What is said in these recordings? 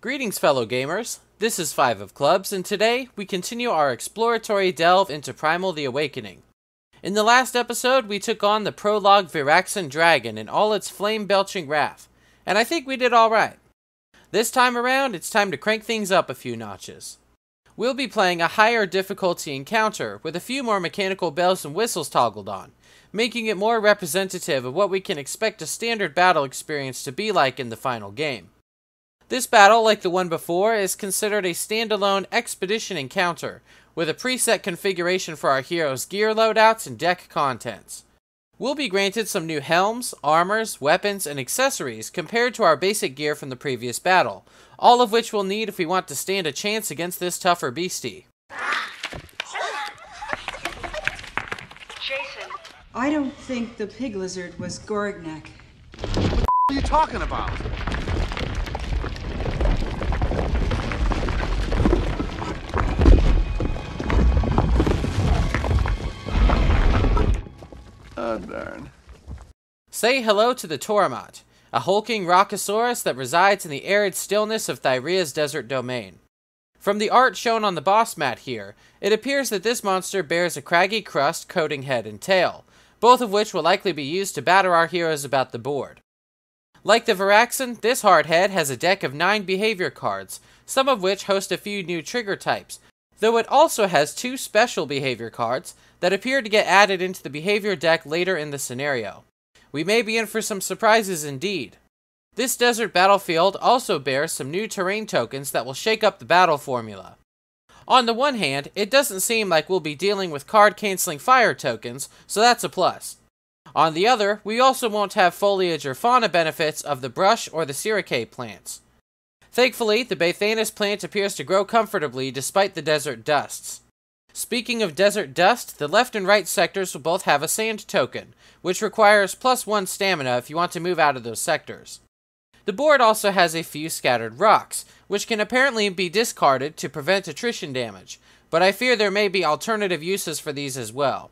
Greetings, fellow gamers. This is Five of Clubs, and today we continue our exploratory delve into Primal the Awakening. In the last episode, we took on the prologue Viraxan Dragon in all its flame belching wrath, and I think we did alright. This time around, it's time to crank things up a few notches. We'll be playing a higher difficulty encounter with a few more mechanical bells and whistles toggled on, making it more representative of what we can expect a standard battle experience to be like in the final game. This battle, like the one before, is considered a standalone expedition encounter, with a preset configuration for our heroes' gear loadouts and deck contents. We'll be granted some new helms, armors, weapons, and accessories compared to our basic gear from the previous battle, all of which we'll need if we want to stand a chance against this tougher beastie. Jason, I don't think the pig lizard was Gorgnak. What are you talking about? Oh, darn. Say hello to the Toramat, a hulking rockosaurus that resides in the arid stillness of Thyrea's desert domain. From the art shown on the boss mat here, it appears that this monster bears a craggy crust coating head and tail, both of which will likely be used to batter our heroes about the board. Like the Viraxan, this hardhead has a deck of 9 behavior cards, some of which host a few new trigger types, though it also has two special behavior cards that appear to get added into the behavior deck later in the scenario. We may be in for some surprises indeed. This desert battlefield also bears some new terrain tokens that will shake up the battle formula. On the one hand, it doesn't seem like we'll be dealing with card canceling fire tokens, so that's a plus. On the other, we also won't have foliage or fauna benefits of the brush or the sirike plants. Thankfully, the Bathanus plant appears to grow comfortably despite the desert dusts. Speaking of desert dust, the left and right sectors will both have a sand token, which requires plus one stamina if you want to move out of those sectors. The board also has a few scattered rocks, which can apparently be discarded to prevent attrition damage, but I fear there may be alternative uses for these as well.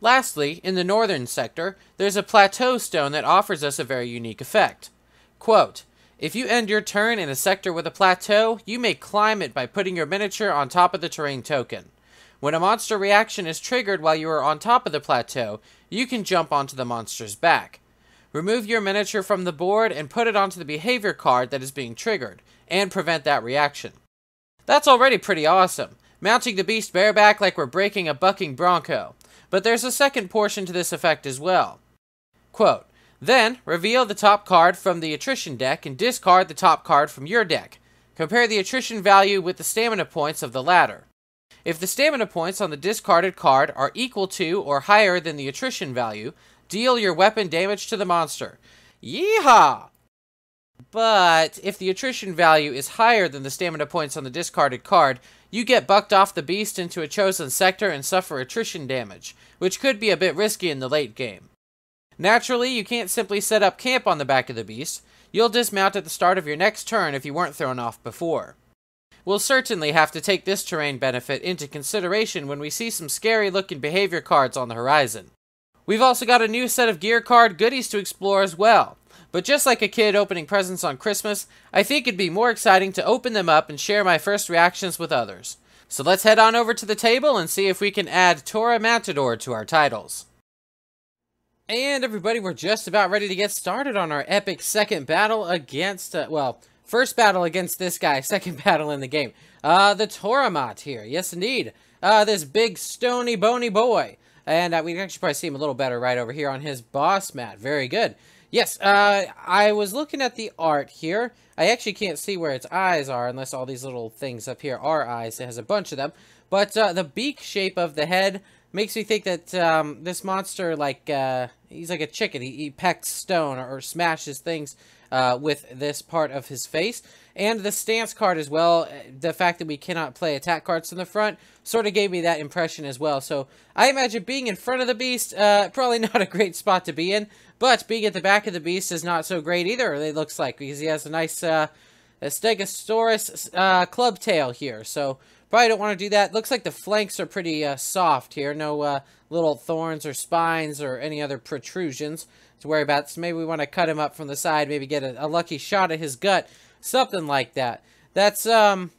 Lastly, in the northern sector, there's a plateau stone that offers us a very unique effect. Quote, if you end your turn in a sector with a plateau, you may climb it by putting your miniature on top of the terrain token. When a monster reaction is triggered while you are on top of the plateau, you can jump onto the monster's back. Remove your miniature from the board and put it onto the behavior card that is being triggered, and prevent that reaction. That's already pretty awesome, mounting the beast bareback like we're breaking a bucking bronco. But there's a second portion to this effect as well. Quote, then, reveal the top card from the attrition deck and discard the top card from your deck. Compare the attrition value with the stamina points of the latter. If the stamina points on the discarded card are equal to or higher than the attrition value, deal your weapon damage to the monster. Yeehaw! But if the attrition value is higher than the stamina points on the discarded card, you get bucked off the beast into a chosen sector and suffer attrition damage, which could be a bit risky in the late game. Naturally, you can't simply set up camp on the back of the beast. You'll dismount at the start of your next turn if you weren't thrown off before. We'll certainly have to take this terrain benefit into consideration when we see some scary looking behavior cards on the horizon. We've also got a new set of gear card goodies to explore as well. But just like a kid opening presents on Christmas, I think it'd be more exciting to open them up and share my first reactions with others. So let's head on over to the table and see if we can add Tora Matador to our titles. And everybody, we're just about ready to get started on our epic second battle against, uh, well, first battle against this guy, second battle in the game. Uh, the Toramat here, yes indeed. Uh, this big stony bony boy. And uh, we can actually probably see him a little better right over here on his boss mat. Very good. Yes, uh, I was looking at the art here. I actually can't see where its eyes are unless all these little things up here are eyes. It has a bunch of them. But uh, the beak shape of the head makes me think that um, this monster, like, uh, he's like a chicken. He, he pecks stone or, or smashes things uh, with this part of his face. And the stance card as well, uh, the fact that we cannot play attack cards from the front, sort of gave me that impression as well. So I imagine being in front of the beast, uh, probably not a great spot to be in. But being at the back of the beast is not so great either, it looks like, because he has a nice uh, a Stegosaurus uh, club tail here. So Probably don't want to do that. Looks like the flanks are pretty uh, soft here. No uh, little thorns or spines or any other protrusions to worry about. So maybe we want to cut him up from the side, maybe get a, a lucky shot at his gut. something like that. That's um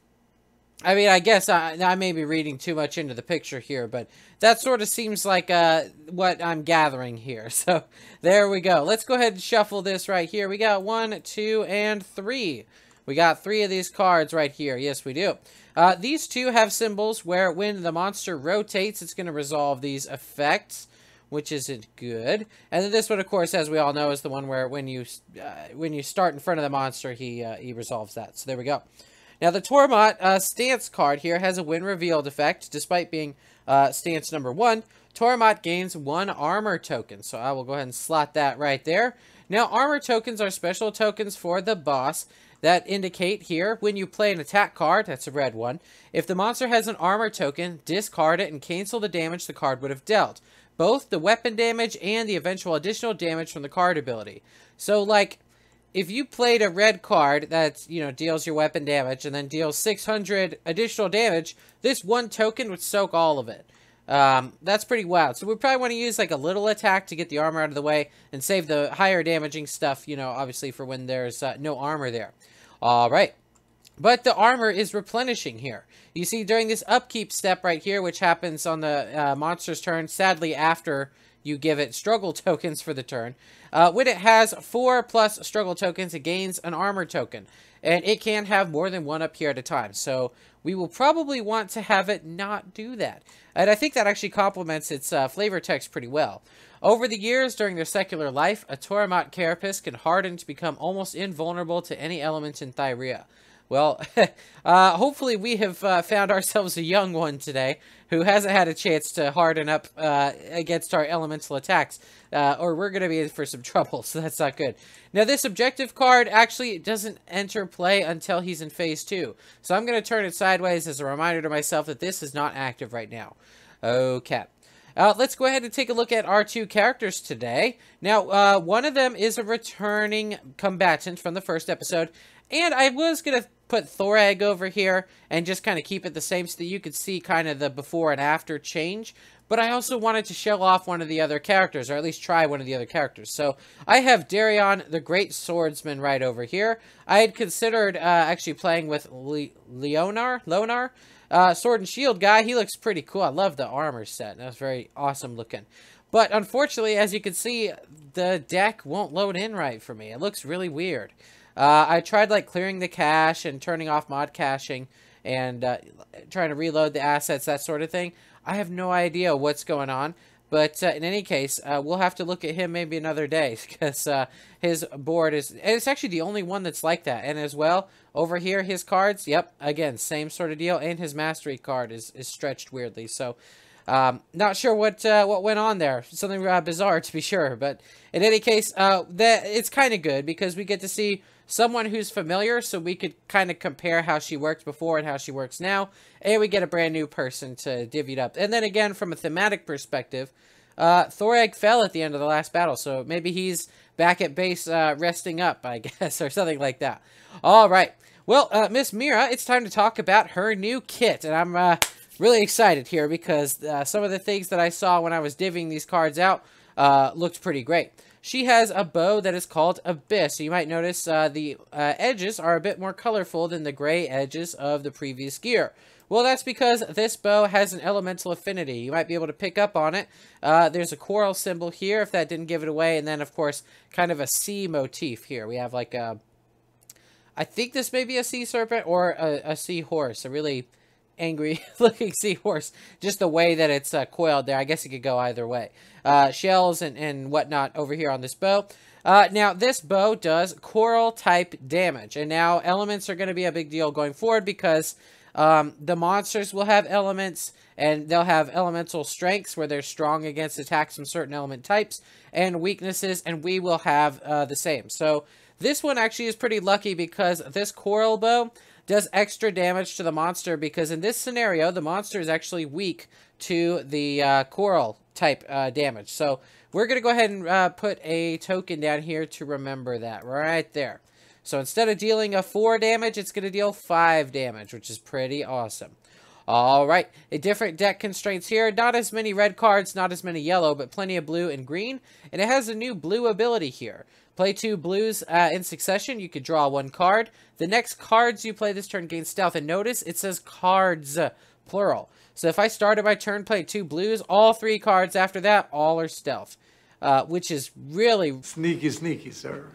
I mean, I guess I, I may be reading too much into the picture here, but that sort of seems like uh, what I'm gathering here. So there we go. Let's go ahead and shuffle this right here. We got one, two, and three. We got three of these cards right here. Yes, we do. Uh, these two have symbols where when the monster rotates, it's going to resolve these effects, which isn't good. And then this one, of course, as we all know, is the one where when you uh, when you start in front of the monster, he uh, he resolves that. So there we go. Now, the Tormot uh, stance card here has a win revealed effect. Despite being uh, stance number one, Tormot gains one armor token. So I will go ahead and slot that right there. Now, armor tokens are special tokens for the boss that indicate here when you play an attack card, that's a red one, if the monster has an armor token, discard it and cancel the damage the card would have dealt. Both the weapon damage and the eventual additional damage from the card ability. So, like, if you played a red card that, you know, deals your weapon damage and then deals 600 additional damage, this one token would soak all of it. Um, that's pretty wild. So we probably want to use like a little attack to get the armor out of the way and save the higher damaging stuff, you know, obviously for when there's uh, no armor there. All right. But the armor is replenishing here. You see during this upkeep step right here, which happens on the uh, monster's turn, sadly after you give it struggle tokens for the turn. Uh, when it has four plus struggle tokens, it gains an armor token. And it can have more than one up here at a time. So we will probably want to have it not do that. And I think that actually complements its uh, flavor text pretty well. Over the years, during their secular life, a Toramat carapace can harden to become almost invulnerable to any element in Thyrea. Well, uh, hopefully we have uh, found ourselves a young one today who hasn't had a chance to harden up uh, against our elemental attacks, uh, or we're going to be in for some trouble, so that's not good. Now, this objective card actually doesn't enter play until he's in phase 2, so I'm going to turn it sideways as a reminder to myself that this is not active right now. Okay. Uh, let's go ahead and take a look at our two characters today. Now, uh, one of them is a returning combatant from the first episode, and I was going to put Thoreg over here and just kind of keep it the same so that you could see kind of the before and after change. But I also wanted to show off one of the other characters, or at least try one of the other characters. So I have Darion, the Great Swordsman, right over here. I had considered uh, actually playing with Le Leonar, Leonar, uh, Sword and Shield guy. He looks pretty cool. I love the armor set. That's very awesome looking. But unfortunately, as you can see, the deck won't load in right for me. It looks really weird. Uh, I tried like clearing the cache and turning off mod caching and uh, trying to reload the assets, that sort of thing. I have no idea what's going on. But uh, in any case, uh, we'll have to look at him maybe another day because uh, his board is, it's actually the only one that's like that. And as well, over here, his cards, yep, again, same sort of deal. And his mastery card is, is stretched weirdly. So, um, not sure what uh, what went on there. Something uh, bizarre to be sure. But in any case, uh, that it's kind of good because we get to see someone who's familiar so we could kind of compare how she worked before and how she works now. And we get a brand new person to divvy it up. And then again, from a thematic perspective, uh, Thoreg fell at the end of the last battle. So maybe he's back at base uh, resting up, I guess, or something like that. All right. Well, uh, Miss Mira, it's time to talk about her new kit. And I'm uh, really excited here because uh, some of the things that I saw when I was divvying these cards out uh, looked pretty great. She has a bow that is called Abyss. So you might notice uh, the uh, edges are a bit more colorful than the gray edges of the previous gear. Well, that's because this bow has an elemental affinity. You might be able to pick up on it. Uh, there's a coral symbol here, if that didn't give it away. And then, of course, kind of a sea motif here. We have like a... I think this may be a sea serpent or a, a sea horse. A really angry looking seahorse. Just the way that it's uh, coiled there. I guess it could go either way. Uh, shells and, and whatnot over here on this bow. Uh, now, this bow does coral type damage. And now elements are going to be a big deal going forward because um, the monsters will have elements and they'll have elemental strengths where they're strong against attacks from certain element types and weaknesses and we will have uh, the same. So this one actually is pretty lucky because this coral bow does extra damage to the monster because in this scenario, the monster is actually weak to the uh, coral type uh, damage. So we're going to go ahead and uh, put a token down here to remember that right there. So instead of dealing a 4 damage, it's going to deal 5 damage, which is pretty awesome. Alright, a different deck constraints here. Not as many red cards, not as many yellow, but plenty of blue and green. And it has a new blue ability here. Play two blues uh, in succession. You could draw one card. The next cards you play this turn gain stealth. And notice it says cards, uh, plural. So if I started my turn, play two blues, all three cards after that, all are stealth. Uh, which is really Sneaky, sneaky, sir.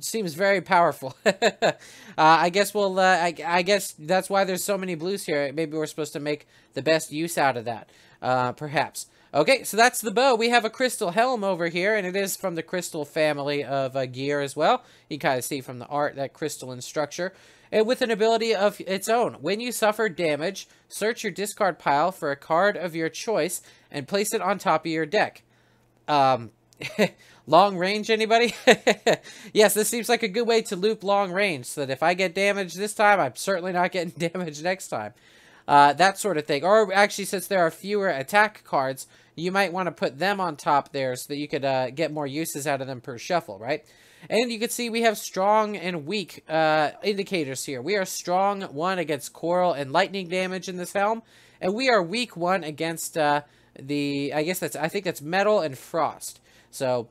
seems very powerful. uh, I guess we'll. Uh, I, I guess that's why there's so many blues here. Maybe we're supposed to make the best use out of that. Uh, perhaps. Okay, so that's the bow. We have a crystal helm over here, and it is from the crystal family of uh, gear as well. You kind of see from the art that crystalline structure. And with an ability of its own. When you suffer damage, search your discard pile for a card of your choice and place it on top of your deck. Um, long range, anybody? yes, this seems like a good way to loop long range, so that if I get damaged this time, I'm certainly not getting damaged next time. Uh, that sort of thing. Or actually, since there are fewer attack cards, you might want to put them on top there so that you could uh, get more uses out of them per shuffle, right? And you can see we have strong and weak uh, indicators here. We are strong one against coral and lightning damage in this helm, and we are weak one against uh, the, I guess that's, I think that's metal and frost. So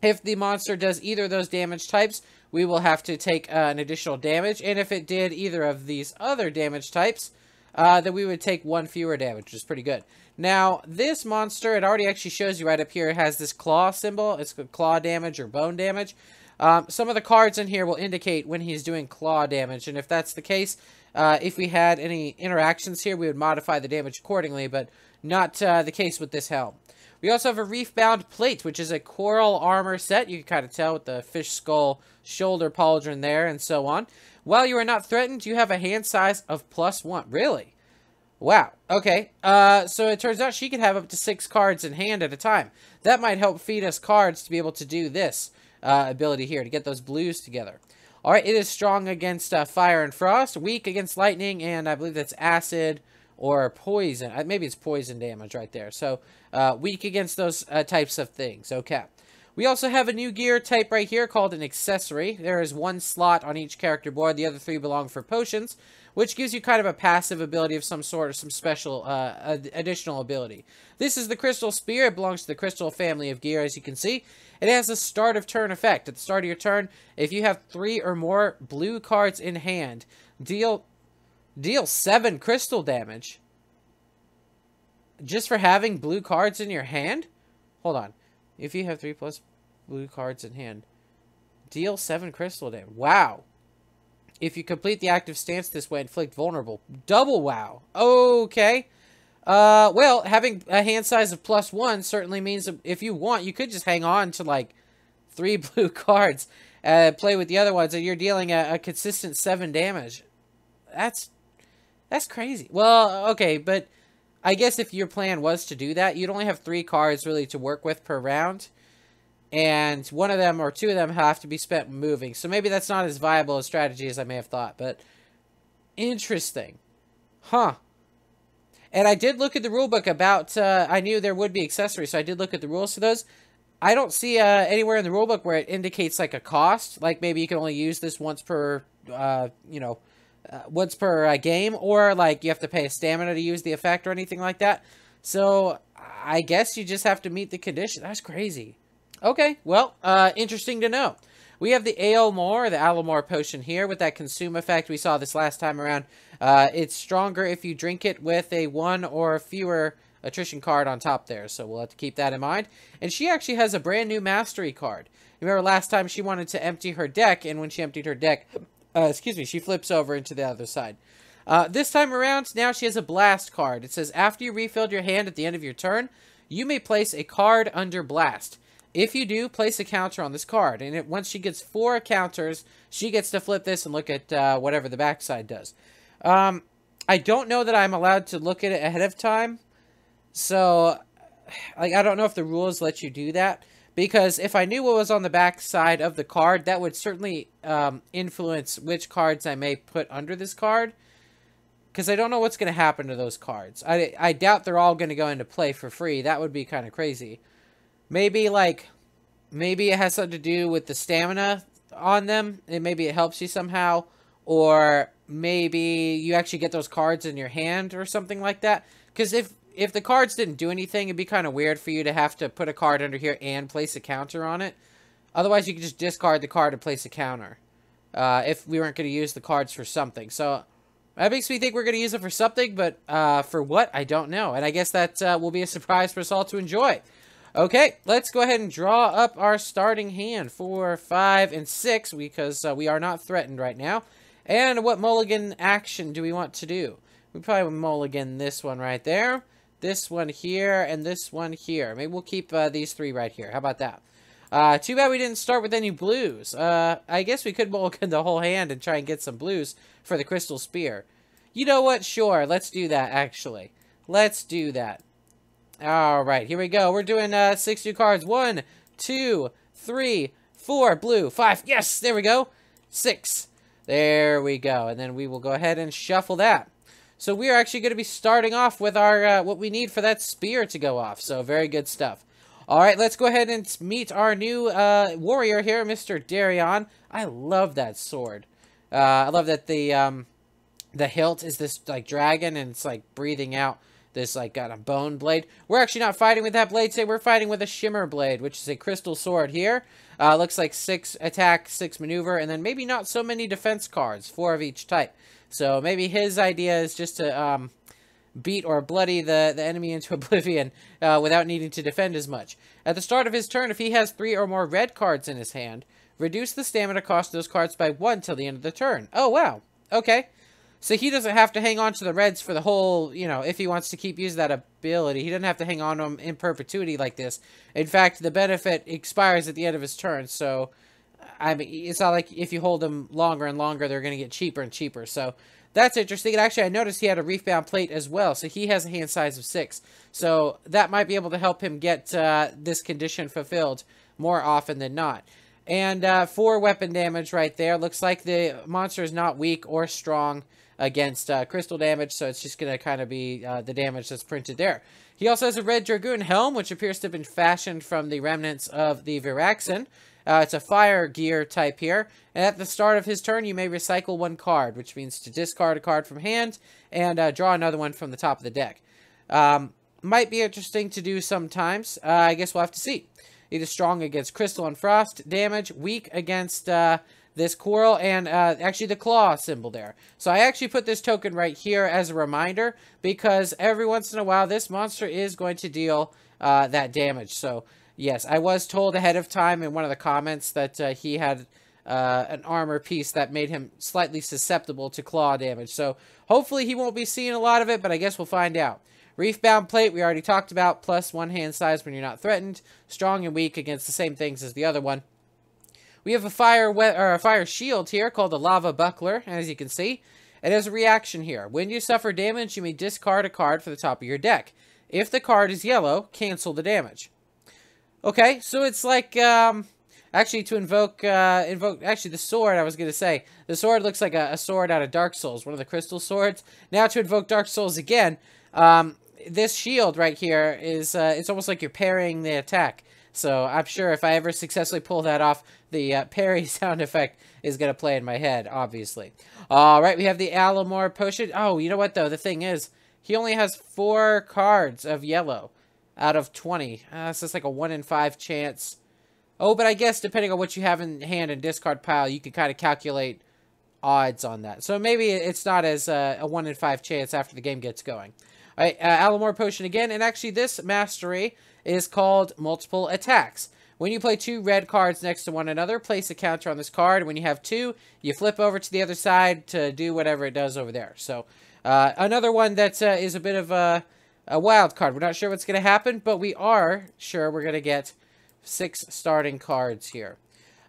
if the monster does either of those damage types, we will have to take uh, an additional damage. And if it did either of these other damage types, uh, then we would take one fewer damage, which is pretty good. Now, this monster, it already actually shows you right up here, it has this claw symbol. It's claw damage or bone damage. Um, some of the cards in here will indicate when he's doing claw damage, and if that's the case, uh, if we had any interactions here, we would modify the damage accordingly, but not uh, the case with this helm. We also have a reef-bound plate, which is a coral armor set. You can kind of tell with the fish skull shoulder pauldron there and so on. While you are not threatened, you have a hand size of plus one. Really? Wow. Okay. Uh, so it turns out she can have up to six cards in hand at a time. That might help feed us cards to be able to do this uh, ability here, to get those blues together. Alright, it is strong against uh, fire and frost, weak against lightning, and I believe that's acid or poison. Uh, maybe it's poison damage right there. So, uh, weak against those uh, types of things. Okay. We also have a new gear type right here called an accessory. There is one slot on each character board. The other three belong for potions, which gives you kind of a passive ability of some sort or some special uh, additional ability. This is the Crystal Spear. It belongs to the Crystal family of gear, as you can see. It has a start of turn effect. At the start of your turn, if you have three or more blue cards in hand, deal deal seven crystal damage. Just for having blue cards in your hand? Hold on. If you have three plus blue cards in hand, deal seven crystal damage. Wow. If you complete the active stance this way, inflict vulnerable. Double wow. Okay. Uh, well, having a hand size of plus one certainly means if you want, you could just hang on to like three blue cards and play with the other ones, and you're dealing a, a consistent seven damage. That's that's crazy. Well, okay, but I guess if your plan was to do that, you'd only have three cards really to work with per round. And one of them or two of them have to be spent moving. So maybe that's not as viable a strategy as I may have thought. But interesting. Huh. And I did look at the rulebook about, uh, I knew there would be accessories, so I did look at the rules for those. I don't see uh, anywhere in the rulebook where it indicates like a cost. Like maybe you can only use this once per, uh, you know, uh, once per uh, game, or like you have to pay a stamina to use the effect or anything like that. So I guess you just have to meet the condition. That's crazy. Okay, well, uh, interesting to know. We have the Aelmore, the Alamore potion here with that consume effect. We saw this last time around. Uh, it's stronger if you drink it with a one or fewer attrition card on top there, so we'll have to keep that in mind. And she actually has a brand new mastery card. Remember last time she wanted to empty her deck, and when she emptied her deck, uh, excuse me, she flips over into the other side. Uh, this time around, now she has a blast card. It says, after you refilled your hand at the end of your turn, you may place a card under blast. If you do, place a counter on this card. And it, once she gets four counters, she gets to flip this and look at uh, whatever the backside does. Um, I don't know that I'm allowed to look at it ahead of time. So, like, I don't know if the rules let you do that. Because if I knew what was on the back side of the card, that would certainly um, influence which cards I may put under this card. Because I don't know what's going to happen to those cards. I, I doubt they're all going to go into play for free. That would be kind of crazy. Maybe, like, maybe it has something to do with the stamina on them. And maybe it helps you somehow. Or maybe you actually get those cards in your hand or something like that. Because if if the cards didn't do anything, it'd be kind of weird for you to have to put a card under here and place a counter on it. Otherwise, you could just discard the card and place a counter. Uh, if we weren't going to use the cards for something. So that makes me think we're going to use it for something, but uh, for what, I don't know. And I guess that uh, will be a surprise for us all to enjoy. Okay, let's go ahead and draw up our starting hand. Four, five, and six, because uh, we are not threatened right now. And what mulligan action do we want to do? We probably mulligan this one right there, this one here, and this one here. Maybe we'll keep uh, these three right here. How about that? Uh, too bad we didn't start with any blues. Uh, I guess we could mulligan the whole hand and try and get some blues for the Crystal Spear. You know what? Sure, let's do that, actually. Let's do that. Alright, here we go. We're doing uh, six new cards. One, two, three, four, blue, five. Yes, there we go. Six. There we go. And then we will go ahead and shuffle that. So we are actually going to be starting off with our uh, what we need for that spear to go off. So very good stuff. All right, let's go ahead and meet our new uh, warrior here, Mr. Darion. I love that sword. Uh, I love that the um, the hilt is this like dragon and it's like breathing out this like got a bone blade. We're actually not fighting with that blade today. We're fighting with a shimmer blade, which is a crystal sword here. Uh, looks like six attack, six maneuver, and then maybe not so many defense cards, four of each type. So maybe his idea is just to um, beat or bloody the, the enemy into oblivion uh, without needing to defend as much. At the start of his turn, if he has three or more red cards in his hand, reduce the stamina cost of those cards by one till the end of the turn. Oh, wow. Okay. So he doesn't have to hang on to the reds for the whole, you know, if he wants to keep using that ability. He doesn't have to hang on to them in perpetuity like this. In fact, the benefit expires at the end of his turn, so... I mean, it's not like if you hold them longer and longer, they're going to get cheaper and cheaper. So that's interesting. And actually, I noticed he had a reef-bound plate as well, so he has a hand size of 6. So that might be able to help him get uh, this condition fulfilled more often than not. And uh, 4 weapon damage right there. Looks like the monster is not weak or strong against uh, crystal damage, so it's just going to kind of be uh, the damage that's printed there. He also has a red Dragoon helm, which appears to have been fashioned from the remnants of the Viraxan. Uh, it's a fire gear type here. And at the start of his turn, you may recycle one card, which means to discard a card from hand and uh, draw another one from the top of the deck. Um, might be interesting to do sometimes. Uh, I guess we'll have to see. It is strong against crystal and frost damage, weak against uh, this coral, and uh, actually the claw symbol there. So I actually put this token right here as a reminder, because every once in a while, this monster is going to deal uh, that damage. So Yes, I was told ahead of time in one of the comments that uh, he had uh, an armor piece that made him slightly susceptible to claw damage. So hopefully he won't be seeing a lot of it, but I guess we'll find out. Reef-bound plate, we already talked about, plus one hand size when you're not threatened. Strong and weak against the same things as the other one. We have a fire or a fire shield here called the Lava Buckler, as you can see. It has a reaction here. When you suffer damage, you may discard a card for the top of your deck. If the card is yellow, cancel the damage. Okay, so it's like, um, actually to invoke, uh, invoke, actually the sword, I was going to say, the sword looks like a, a, sword out of Dark Souls, one of the crystal swords. Now to invoke Dark Souls again, um, this shield right here is, uh, it's almost like you're parrying the attack. So I'm sure if I ever successfully pull that off, the uh, parry sound effect is going to play in my head, obviously. All right, we have the Alamore potion. Oh, you know what, though? The thing is, he only has four cards of yellow out of 20. Uh, so it's like a 1 in 5 chance. Oh, but I guess depending on what you have in hand and discard pile, you can kind of calculate odds on that. So maybe it's not as uh, a 1 in 5 chance after the game gets going. All right, uh, Alamore Potion again. And actually, this mastery is called Multiple Attacks. When you play two red cards next to one another, place a counter on this card. When you have two, you flip over to the other side to do whatever it does over there. So, uh, another one that uh, is a bit of a a wild card. We're not sure what's going to happen, but we are sure we're going to get six starting cards here.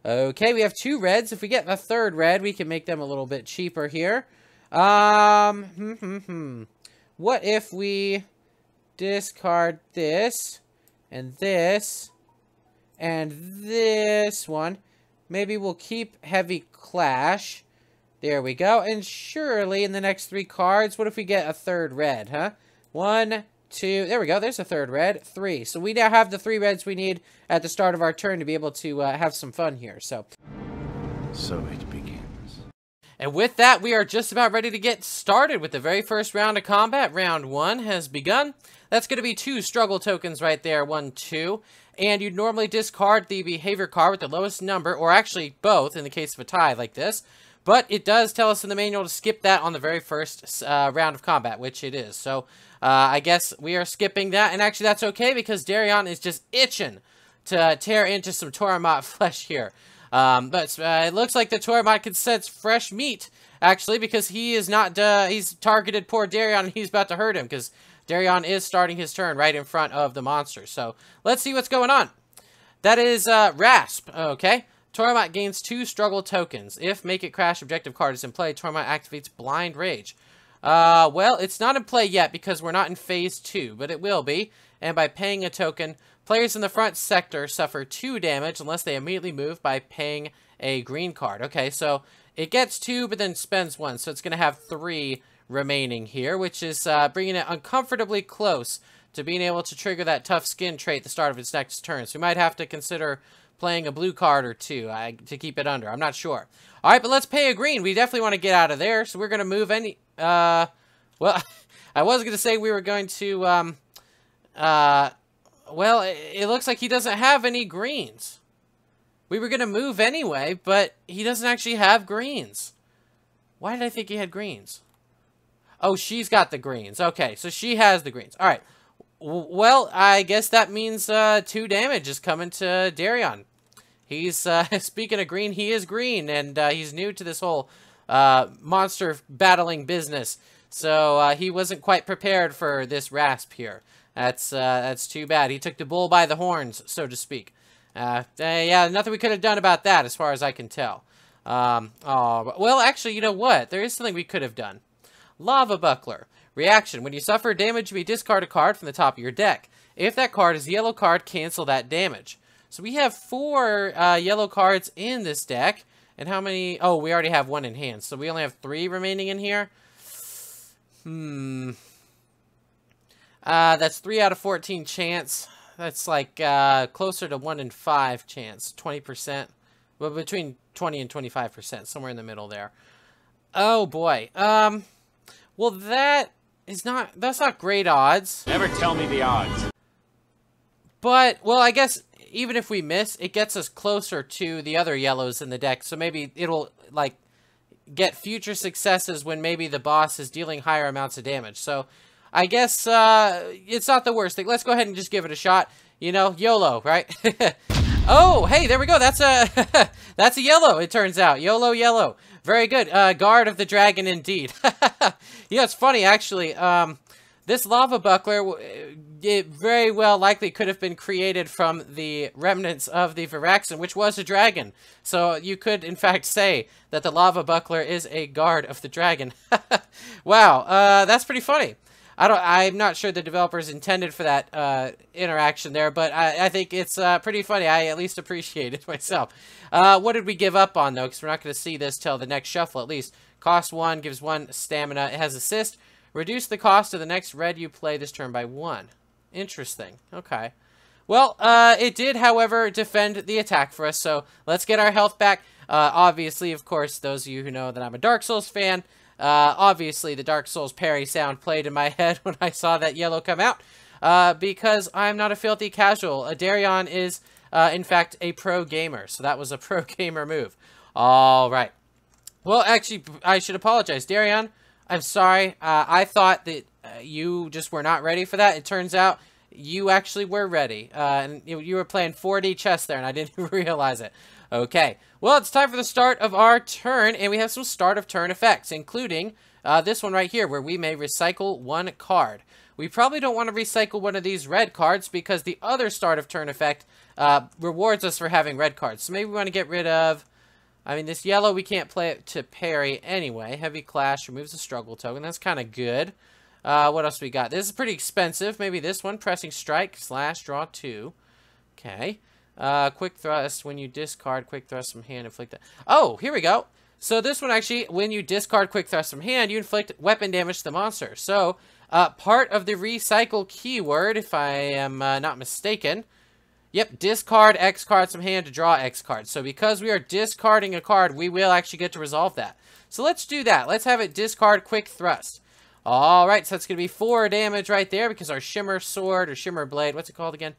Okay, we have two reds. If we get a third red, we can make them a little bit cheaper here. Um, hmm, hmm, hmm. What if we discard this, and this, and this one? Maybe we'll keep Heavy Clash. There we go. And surely in the next three cards, what if we get a third red, huh? One, two, there we go. There's a third red. Three. So we now have the three reds we need at the start of our turn to be able to uh, have some fun here. So. So it begins. And with that, we are just about ready to get started with the very first round of combat. Round one has begun. That's going to be two struggle tokens right there. One, two. and you'd normally discard the behavior card with the lowest number, or actually both in the case of a tie like this. But it does tell us in the manual to skip that on the very first uh, round of combat, which it is. So uh, I guess we are skipping that, and actually that's okay because Darion is just itching to tear into some Toramat flesh here. Um, but uh, it looks like the Toramat can sense fresh meat, actually, because he is not, uh, he's targeted poor Darion and he's about to hurt him because Darion is starting his turn right in front of the monster. So let's see what's going on. That is uh, Rasp, okay? Toramat gains two struggle tokens. If Make It Crash objective card is in play, Toramat activates Blind Rage. Uh, well, it's not in play yet because we're not in phase two, but it will be. And by paying a token, players in the front sector suffer two damage unless they immediately move by paying a green card. Okay, so it gets two, but then spends one, so it's going to have three remaining here, which is uh, bringing it uncomfortably close to being able to trigger that tough skin trait at the start of its next turn. So we might have to consider playing a blue card or two uh, to keep it under. I'm not sure. All right, but let's pay a green. We definitely want to get out of there, so we're going to move any... Uh, well, I was going to say we were going to... Um, uh, well, it, looks like he doesn't have any greens. We were going to move anyway, but he doesn't actually have greens. Why did I think he had greens? Oh, she's got the greens. Okay, so she has the greens. All right. well, I guess that means uh, two damage is coming to Darion. He's, uh, speaking of green, he is green, and uh, he's new to this whole uh, monster battling business. So uh, he wasn't quite prepared for this rasp here. That's uh, that's too bad. He took the bull by the horns, so to speak. Uh, yeah, nothing we could have done about that, as far as I can tell. Um, oh, well, actually, you know what? There is something we could have done. Lava Buckler. Reaction. When you suffer damage, you may discard a card from the top of your deck. If that card is a yellow card, cancel that damage. So we have four uh, yellow cards in this deck. And how many? Oh, we already have one in hand. So we only have three remaining in here. Hmm. Uh, that's 3 out of 14 chance. That's like uh, closer to 1 in 5 chance. 20%. Well, between 20 and 25%. Somewhere in the middle there. Oh, boy. Um, well, that is not... That's not great odds. Never tell me the odds. But, well, I guess even if we miss, it gets us closer to the other yellows in the deck. So maybe it'll, like, get future successes when maybe the boss is dealing higher amounts of damage. So I guess uh, it's not the worst thing. Let's go ahead and just give it a shot. You know, YOLO, right? oh, hey, there we go. That's a that's a yellow, it turns out. YOLO yellow. Very good. Uh, Guard of the Dragon, indeed. yeah, it's funny, actually. Um, this lava buckler, it very well likely could have been created from the remnants of the Viraxan, which was a dragon. So you could, in fact, say that the lava buckler is a guard of the dragon. wow, uh, that's pretty funny. I don't. I'm not sure the developers intended for that uh, interaction there, but I, I think it's uh, pretty funny. I at least appreciate it myself. Uh, what did we give up on though? Because we're not going to see this till the next shuffle at least. Cost one gives one stamina. It has assist. Reduce the cost of the next red you play this turn by one. Interesting. Okay. Well, uh, it did, however, defend the attack for us, so let's get our health back. Uh, obviously, of course, those of you who know that I'm a Dark Souls fan, uh, obviously, the Dark Souls parry sound played in my head when I saw that yellow come out. Uh, because I'm not a filthy casual. Uh, Darion is, in fact, a pro gamer. So that was a pro gamer move. All right. Well, actually, I should apologize. Darion, I'm sorry. Uh, I thought that uh, you just were not ready for that. It turns out you actually were ready. Uh, and you, you were playing 4D chess there, and I didn't realize it. Okay, well, it's time for the start of our turn, and we have some start of turn effects, including uh, this one right here, where we may recycle one card. We probably don't want to recycle one of these red cards because the other start of turn effect uh, rewards us for having red cards. So maybe we want to get rid of... I mean, this yellow, we can't play it to parry anyway. Heavy Clash removes the struggle token. That's kind of good. Uh, what else we got? This is pretty expensive. Maybe this one. Pressing Strike slash draw two. Okay. Uh, quick thrust, when you discard quick thrust from hand, inflict that. Oh, here we go. So this one actually, when you discard quick thrust from hand, you inflict weapon damage to the monster. So, uh, part of the recycle keyword, if I am uh, not mistaken. Yep, discard X cards from hand to draw X cards. So because we are discarding a card, we will actually get to resolve that. So let's do that. Let's have it discard quick thrust. Alright, so that's going to be 4 damage right there because our Shimmer Sword or Shimmer Blade, what's it called again?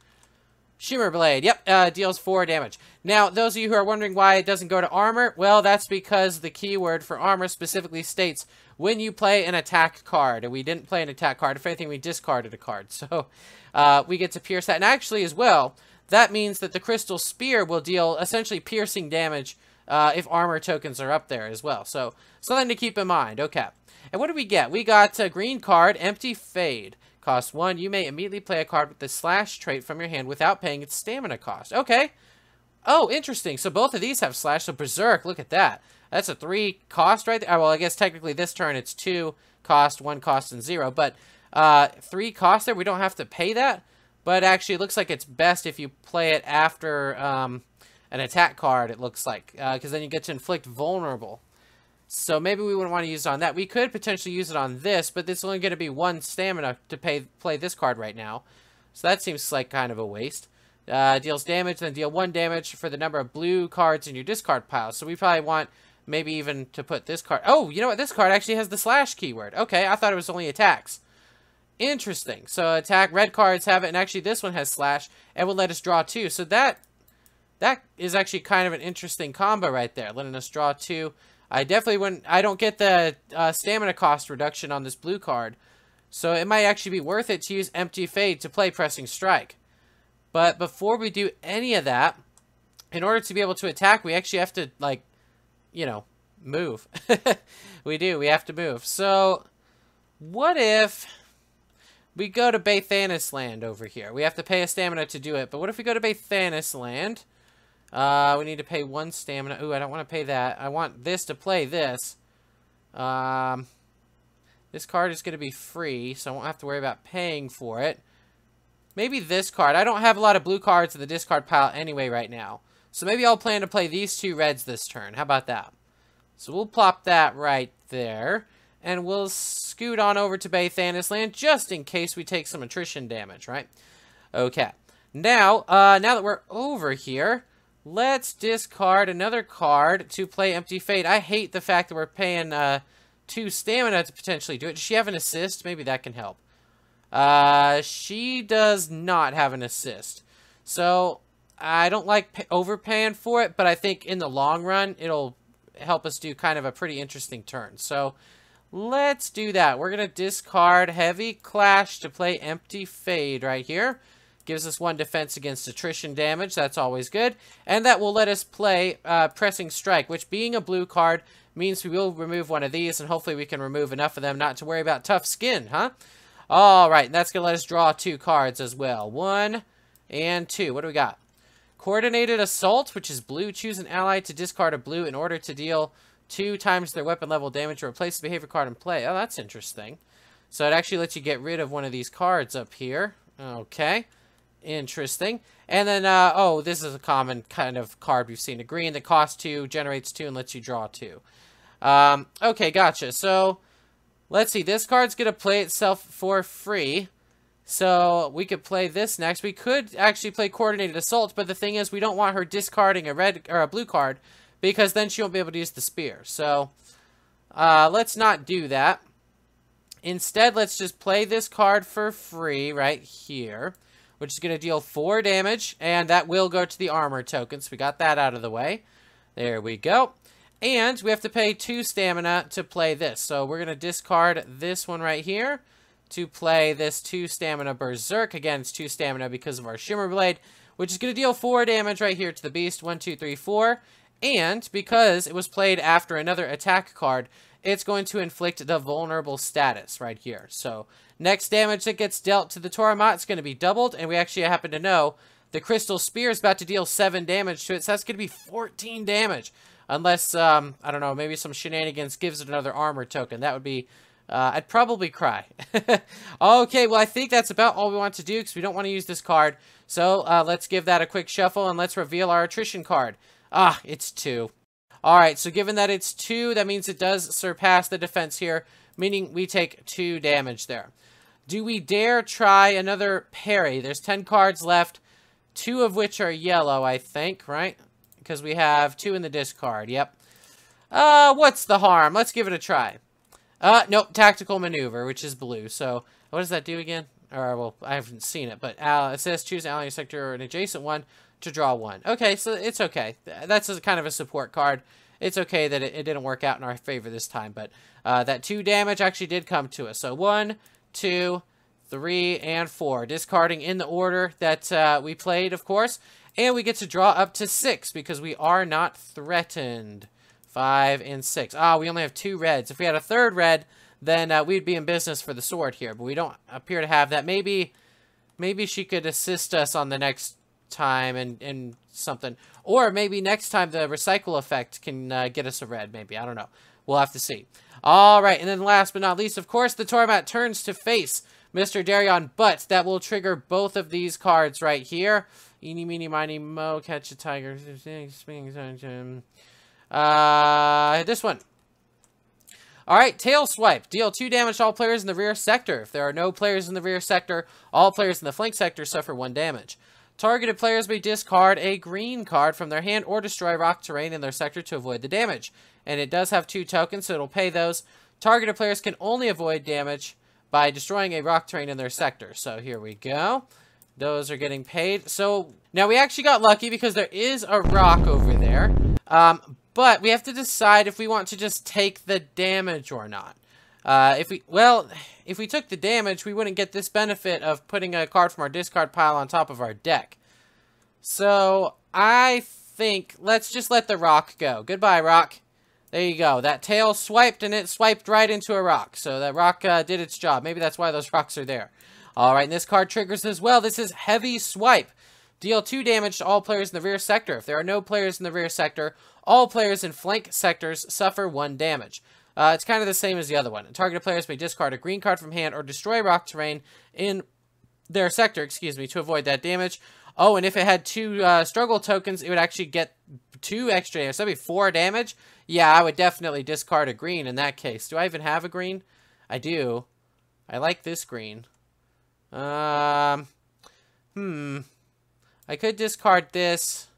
Shimmer Blade. Yep, uh, deals 4 damage. Now, those of you who are wondering why it doesn't go to armor, well, that's because the keyword for armor specifically states when you play an attack card. And we didn't play an attack card. If anything, we discarded a card. So, uh, we get to pierce that. And actually, as well, that means that the Crystal Spear will deal essentially piercing damage uh, if armor tokens are up there as well. So, something to keep in mind. Okay. And what do we get? We got a green card, Empty Fade. Cost 1. You may immediately play a card with the slash trait from your hand without paying its stamina cost. Okay. Oh, interesting. So both of these have slash. So Berserk, look at that. That's a 3 cost right there. Oh, well, I guess technically this turn it's 2 cost, 1 cost, and 0. But uh, 3 cost there, we don't have to pay that. But actually, it looks like it's best if you play it after um, an attack card, it looks like. Because uh, then you get to inflict vulnerable. So maybe we wouldn't want to use it on that. We could potentially use it on this, but it's only going to be one stamina to pay, play this card right now. So that seems like kind of a waste. Uh, deals damage, then deal one damage for the number of blue cards in your discard pile. So we probably want maybe even to put this card. Oh, you know what? This card actually has the slash keyword. Okay, I thought it was only attacks. Interesting. So attack, red cards have it, and actually this one has slash, and will let us draw two. So that that is actually kind of an interesting combo right there, letting us draw two. I definitely wouldn't, I don't get the uh, stamina cost reduction on this blue card. So it might actually be worth it to use Empty Fade to play Pressing Strike. But before we do any of that, in order to be able to attack, we actually have to, like, you know, move. we do, we have to move. So, what if we go to Baythanis Land over here? We have to pay a stamina to do it, but what if we go to Baythanis Land? Uh, we need to pay one stamina. Ooh, I don't want to pay that. I want this to play this. Um, this card is going to be free, so I won't have to worry about paying for it. Maybe this card. I don't have a lot of blue cards in the discard pile anyway right now. So maybe I'll plan to play these two reds this turn. How about that? So we'll plop that right there. And we'll scoot on over to Baythanis Land just in case we take some attrition damage, right? Okay. Now, uh, now that we're over here, Let's discard another card to play Empty Fade. I hate the fact that we're paying uh, two stamina to potentially do it. Does she have an assist? Maybe that can help. Uh, she does not have an assist. So, I don't like overpaying for it, but I think in the long run, it'll help us do kind of a pretty interesting turn. So, let's do that. We're going to discard Heavy Clash to play Empty Fade right here. Gives us one defense against attrition damage. That's always good. And that will let us play uh, Pressing Strike, which being a blue card means we will remove one of these, and hopefully we can remove enough of them not to worry about tough skin, huh? All right, and that's going to let us draw two cards as well. One and two. What do we got? Coordinated Assault, which is blue. Choose an ally to discard a blue in order to deal two times their weapon level damage or replace the behavior card in play. Oh, that's interesting. So it actually lets you get rid of one of these cards up here. Okay. Interesting. And then, uh, oh, this is a common kind of card we've seen. A green that costs two, generates two, and lets you draw two. Um, okay, gotcha. So, let's see. This card's going to play itself for free. So, we could play this next. We could actually play Coordinated Assault, but the thing is, we don't want her discarding a red or a blue card, because then she won't be able to use the spear. So, uh, let's not do that. Instead, let's just play this card for free right here which is going to deal 4 damage, and that will go to the armor tokens. We got that out of the way. There we go. And we have to pay 2 stamina to play this. So we're going to discard this one right here to play this 2 stamina Berserk. Again, it's 2 stamina because of our Shimmer Blade, which is going to deal 4 damage right here to the beast. 1, 2, 3, 4. And because it was played after another attack card, it's going to inflict the vulnerable status right here. So Next damage that gets dealt to the Toramat is going to be doubled, and we actually happen to know the Crystal Spear is about to deal 7 damage to it, so that's going to be 14 damage. Unless, um, I don't know, maybe some shenanigans gives it another armor token. That would be, uh, I'd probably cry. okay, well, I think that's about all we want to do, because we don't want to use this card. So, uh, let's give that a quick shuffle, and let's reveal our attrition card. Ah, it's 2. Alright, so given that it's 2, that means it does surpass the defense here, meaning we take 2 damage there. Do we dare try another parry? There's 10 cards left, two of which are yellow, I think, right? Because we have two in the discard, yep. Uh, what's the harm? Let's give it a try. Uh, nope, tactical maneuver, which is blue. So, what does that do again? or well, I haven't seen it, but uh, it says choose an ally sector or an adjacent one to draw one. Okay, so it's okay. That's a, kind of a support card. It's okay that it, it, didn't work out in our favor this time, but uh, that two damage actually did come to us. So one, two, three, and four. Discarding in the order that uh, we played, of course. And we get to draw up to six because we are not threatened. Five and six. Ah, we only have two reds. If we had a third red, then uh, we'd be in business for the sword here. But we don't appear to have that. Maybe maybe she could assist us on the next time and, and something. Or maybe next time the recycle effect can uh, get us a red, maybe. I don't know. We'll have to see. All right, and then last but not least, of course, the Toramat turns to face Mr. Darion, but that will trigger both of these cards right here. Eeny, meeny, miny, mo, catch a tiger. Uh, this one. Alright, Tail Swipe. Deal 2 damage to all players in the rear sector. If there are no players in the rear sector, all players in the flank sector suffer 1 damage. Targeted players may discard a green card from their hand or destroy rock terrain in their sector to avoid the damage. And it does have 2 tokens, so it'll pay those. Targeted players can only avoid damage by destroying a rock terrain in their sector. So here we go. Those are getting paid. So now we actually got lucky because there is a rock over there. Um, but we have to decide if we want to just take the damage or not. Uh, if we, well, if we took the damage, we wouldn't get this benefit of putting a card from our discard pile on top of our deck. So, I think, let's just let the rock go. Goodbye, rock. There you go. That tail swiped, and it swiped right into a rock. So that rock uh, did its job. Maybe that's why those rocks are there. Alright, and this card triggers as well. This is Heavy Swipe. Deal 2 damage to all players in the rear sector. If there are no players in the rear sector, all players in flank sectors suffer 1 damage. Uh, it's kind of the same as the other one. Targeted players may discard a green card from hand or destroy rock terrain in their sector, excuse me, to avoid that damage. Oh, and if it had two uh, struggle tokens, it would actually get two extra damage. So that'd be four damage. Yeah, I would definitely discard a green in that case. Do I even have a green? I do. I like this green. Um, hmm. I could discard this.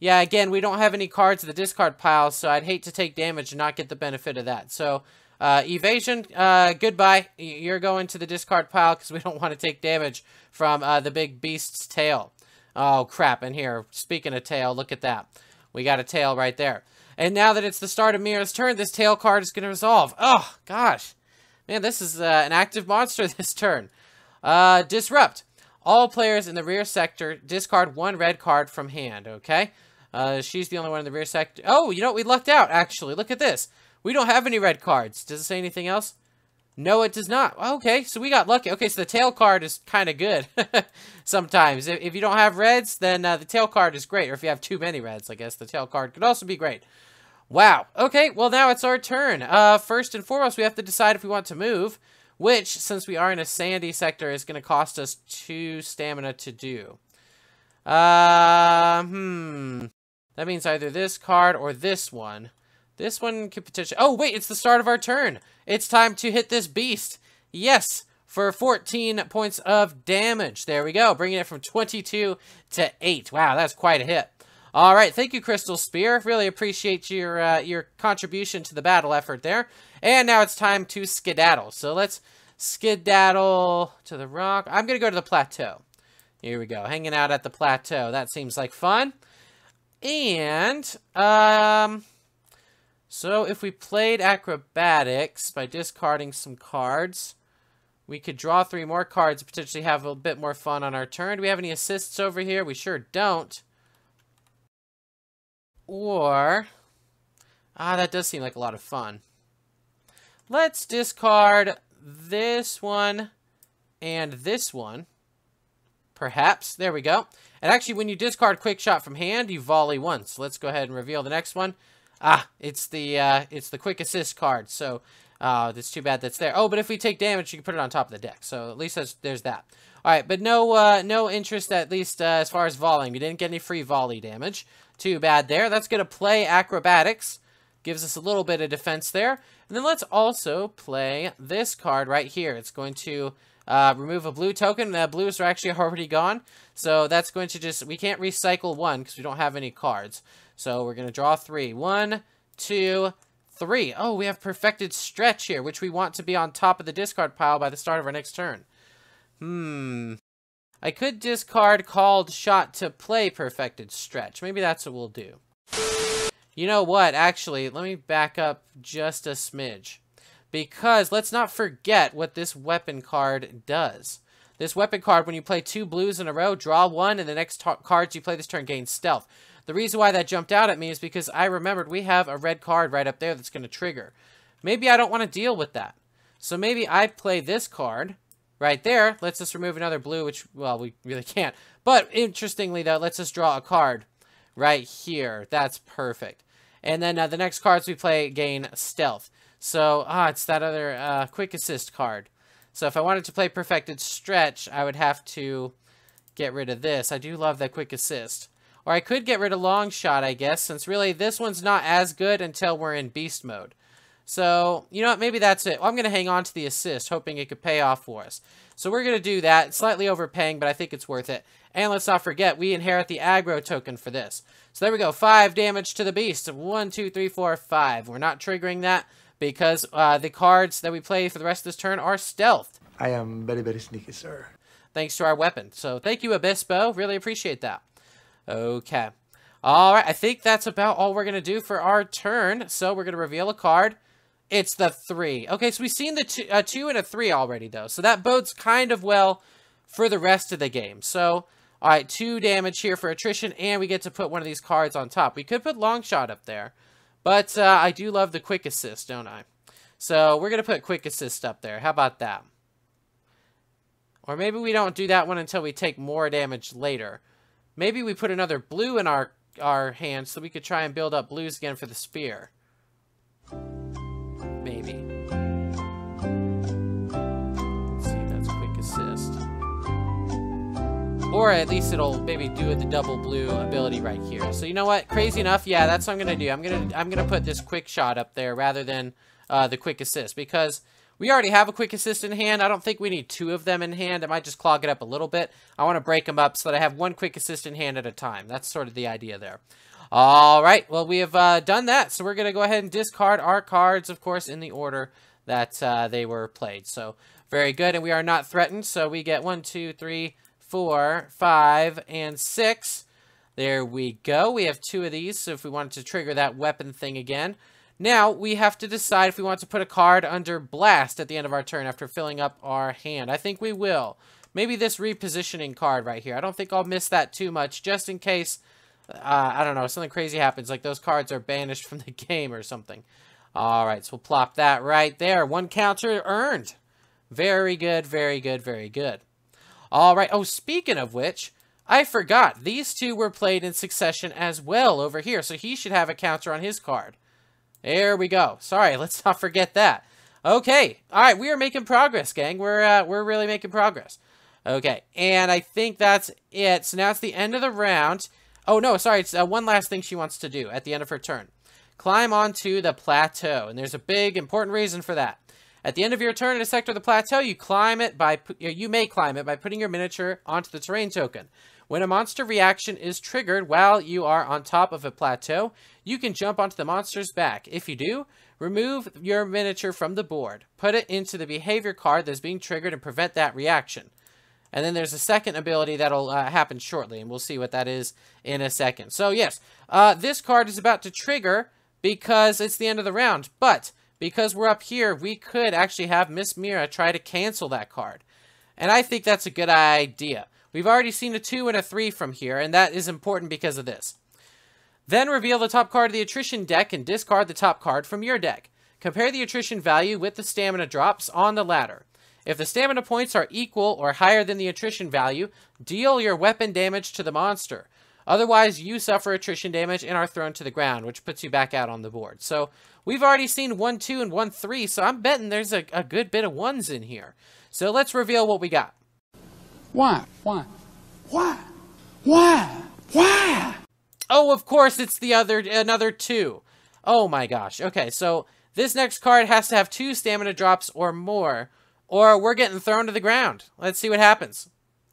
Yeah, again, we don't have any cards in the discard pile, so I'd hate to take damage and not get the benefit of that. So, uh, evasion, uh, goodbye. You're going to the discard pile because we don't want to take damage from uh, the big beast's tail. Oh, crap. And here, speaking of tail, look at that. We got a tail right there. And now that it's the start of Mira's turn, this tail card is going to resolve. Oh, gosh. Man, this is uh, an active monster this turn. Uh, disrupt. All players in the rear sector discard one red card from hand, okay? Uh, she's the only one in the rear sector. Oh, you know what? We lucked out, actually. Look at this. We don't have any red cards. Does it say anything else? No, it does not. Okay, so we got lucky. Okay, so the tail card is kind of good sometimes. If, if, you don't have reds, then uh, the tail card is great. Or if you have too many reds, I guess the tail card could also be great. Wow. Okay, well, now it's our turn. Uh, first and foremost, we have to decide if we want to move, which, since we are in a sandy sector, is going to cost us two stamina to do. Uh, hmm. That means either this card or this one. This one could potentially... Oh, wait, it's the start of our turn. It's time to hit this beast. Yes, for 14 points of damage. There we go, bringing it from 22 to 8. Wow, that's quite a hit. All right, thank you, Crystal Spear. Really appreciate your uh, your contribution to the battle effort there. And now it's time to skedaddle. So let's skedaddle to the rock. I'm going to go to the plateau. Here we go, hanging out at the plateau. That seems like fun. And, um, so if we played acrobatics by discarding some cards, we could draw three more cards potentially have a bit more fun on our turn. Do we have any assists over here? We sure don't. Or, ah, that does seem like a lot of fun. Let's discard this one and this one. Perhaps. There we go. And actually, when you discard Quick Shot from hand, you volley once. Let's go ahead and reveal the next one. Ah, it's the uh, it's the Quick Assist card. So uh, it's too bad that's there. Oh, but if we take damage, you can put it on top of the deck. So at least there's that. All right, but no uh, no interest at least uh, as far as volleying. You didn't get any free volley damage. Too bad there. That's going to play Acrobatics. Gives us a little bit of defense there. And then let's also play this card right here. It's going to uh, remove a blue token. The blues are actually already gone. So that's going to just... We can't recycle one because we don't have any cards. So we're going to draw three. One, two, three. Oh, we have Perfected Stretch here, which we want to be on top of the discard pile by the start of our next turn. Hmm. I could discard called shot to play perfected stretch. Maybe that's what we'll do. You know what? Actually, let me back up just a smidge. Because let's not forget what this weapon card does. This weapon card, when you play two blues in a row, draw one, and the next cards you play this turn gain stealth. The reason why that jumped out at me is because I remembered we have a red card right up there that's going to trigger. Maybe I don't want to deal with that. So maybe I play this card right there. Let's just remove another blue, which, well, we really can't. But interestingly, though, let's just draw a card right here. That's perfect. And then uh, the next cards we play gain stealth. So, ah, it's that other uh, quick assist card. So if I wanted to play perfected stretch, I would have to get rid of this. I do love that quick assist. Or I could get rid of long shot, I guess, since really this one's not as good until we're in beast mode. So, you know what, maybe that's it. Well, I'm going to hang on to the assist, hoping it could pay off for us. So we're going to do that. slightly overpaying, but I think it's worth it. And let's not forget, we inherit the aggro token for this. So there we go, 5 damage to the beast. One, two, three, four, five. We're not triggering that because uh, the cards that we play for the rest of this turn are stealthed. I am very, very sneaky, sir. Thanks to our weapon. So thank you, Abispo. Really appreciate that. Okay. All right, I think that's about all we're going to do for our turn. So we're going to reveal a card. It's the three. Okay, so we've seen the two, a two and a three already, though. So that bodes kind of well for the rest of the game. So, all right, two damage here for attrition, and we get to put one of these cards on top. We could put long shot up there, but uh, I do love the quick assist, don't I? So we're going to put quick assist up there. How about that? Or maybe we don't do that one until we take more damage later. Maybe we put another blue in our, our hand so we could try and build up blues again for the spear. Maybe. Let's see, that's quick assist. Or at least it'll maybe do the double blue ability right here. So you know what? Crazy enough, yeah, that's what I'm gonna do. I'm gonna I'm gonna put this quick shot up there rather than uh, the quick assist because we already have a quick assist in hand. I don't think we need two of them in hand. It might just clog it up a little bit. I want to break them up so that I have one quick assist in hand at a time. That's sort of the idea there. All right, well, we have uh, done that. So we're going to go ahead and discard our cards, of course, in the order that uh, they were played. So very good, and we are not threatened. So we get one, two, three, four, five, and six. There we go. We have two of these, so if we wanted to trigger that weapon thing again, now, we have to decide if we want to put a card under Blast at the end of our turn after filling up our hand. I think we will. Maybe this repositioning card right here. I don't think I'll miss that too much, just in case, uh, I don't know, something crazy happens, like those cards are banished from the game or something. All right, so we'll plop that right there. One counter earned. Very good, very good, very good. All right, oh, speaking of which, I forgot. These two were played in succession as well over here, so he should have a counter on his card. There we go. Sorry, let's not forget that. Okay. All right, we are making progress, gang. We're uh, we're really making progress. Okay, and I think that's it. So now it's the end of the round. Oh, no, sorry. It's uh, one last thing she wants to do at the end of her turn. Climb onto the plateau, and there's a big, important reason for that. At the end of your turn in a sector of the plateau, you climb it by you may climb it by putting your miniature onto the terrain token. When a monster reaction is triggered while you are on top of a plateau, you can jump onto the monster's back. If you do, remove your miniature from the board. Put it into the behavior card that's being triggered and prevent that reaction. And then there's a second ability that'll uh, happen shortly, and we'll see what that is in a second. So yes, uh, this card is about to trigger because it's the end of the round, but because we're up here, we could actually have Miss Mira try to cancel that card. And I think that's a good idea. We've already seen a 2 and a 3 from here, and that is important because of this. Then reveal the top card of the attrition deck and discard the top card from your deck. Compare the attrition value with the stamina drops on the ladder. If the stamina points are equal or higher than the attrition value, deal your weapon damage to the monster. Otherwise, you suffer attrition damage and are thrown to the ground, which puts you back out on the board. So, we've already seen 1, 2, and 1, 3, so I'm betting there's a, a good bit of 1s in here. So, let's reveal what we got. Why? Why? Why? Why? Why? Oh, of course, it's the other, another two. Oh my gosh. Okay, so this next card has to have two stamina drops or more, or we're getting thrown to the ground. Let's see what happens.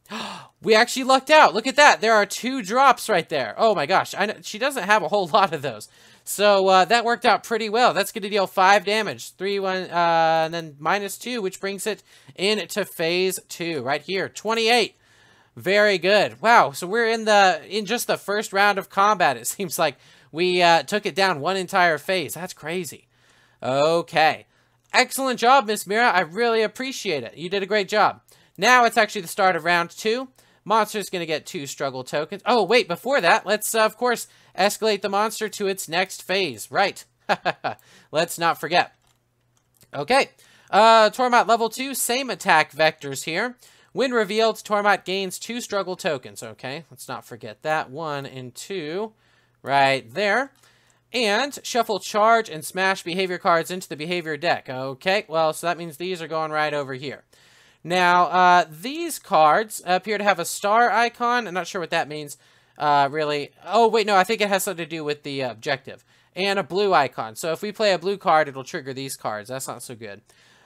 we actually lucked out. Look at that. There are two drops right there. Oh my gosh. I know, she doesn't have a whole lot of those. So uh, that worked out pretty well. That's going to deal 5 damage. 3, 1, uh, and then minus 2, which brings it into phase 2. Right here. 28. Very good. Wow, so we're in the in just the first round of combat. It seems like we uh, took it down one entire phase. That's crazy. Okay. Excellent job, Miss Mira. I really appreciate it. You did a great job. Now it's actually the start of round two. Monster's going to get two struggle tokens. Oh, wait, before that, let's, uh, of course, escalate the monster to its next phase. Right. let's not forget. Okay. Uh, Toramat level 2, same attack vectors here. When revealed, Toramat gains two struggle tokens. Okay, let's not forget that. One and two right there. And shuffle charge and smash behavior cards into the behavior deck. Okay, well, so that means these are going right over here. Now, uh, these cards appear to have a star icon. I'm not sure what that means, uh, really. Oh, wait, no, I think it has something to do with the objective. And a blue icon. So if we play a blue card, it'll trigger these cards. That's not so good.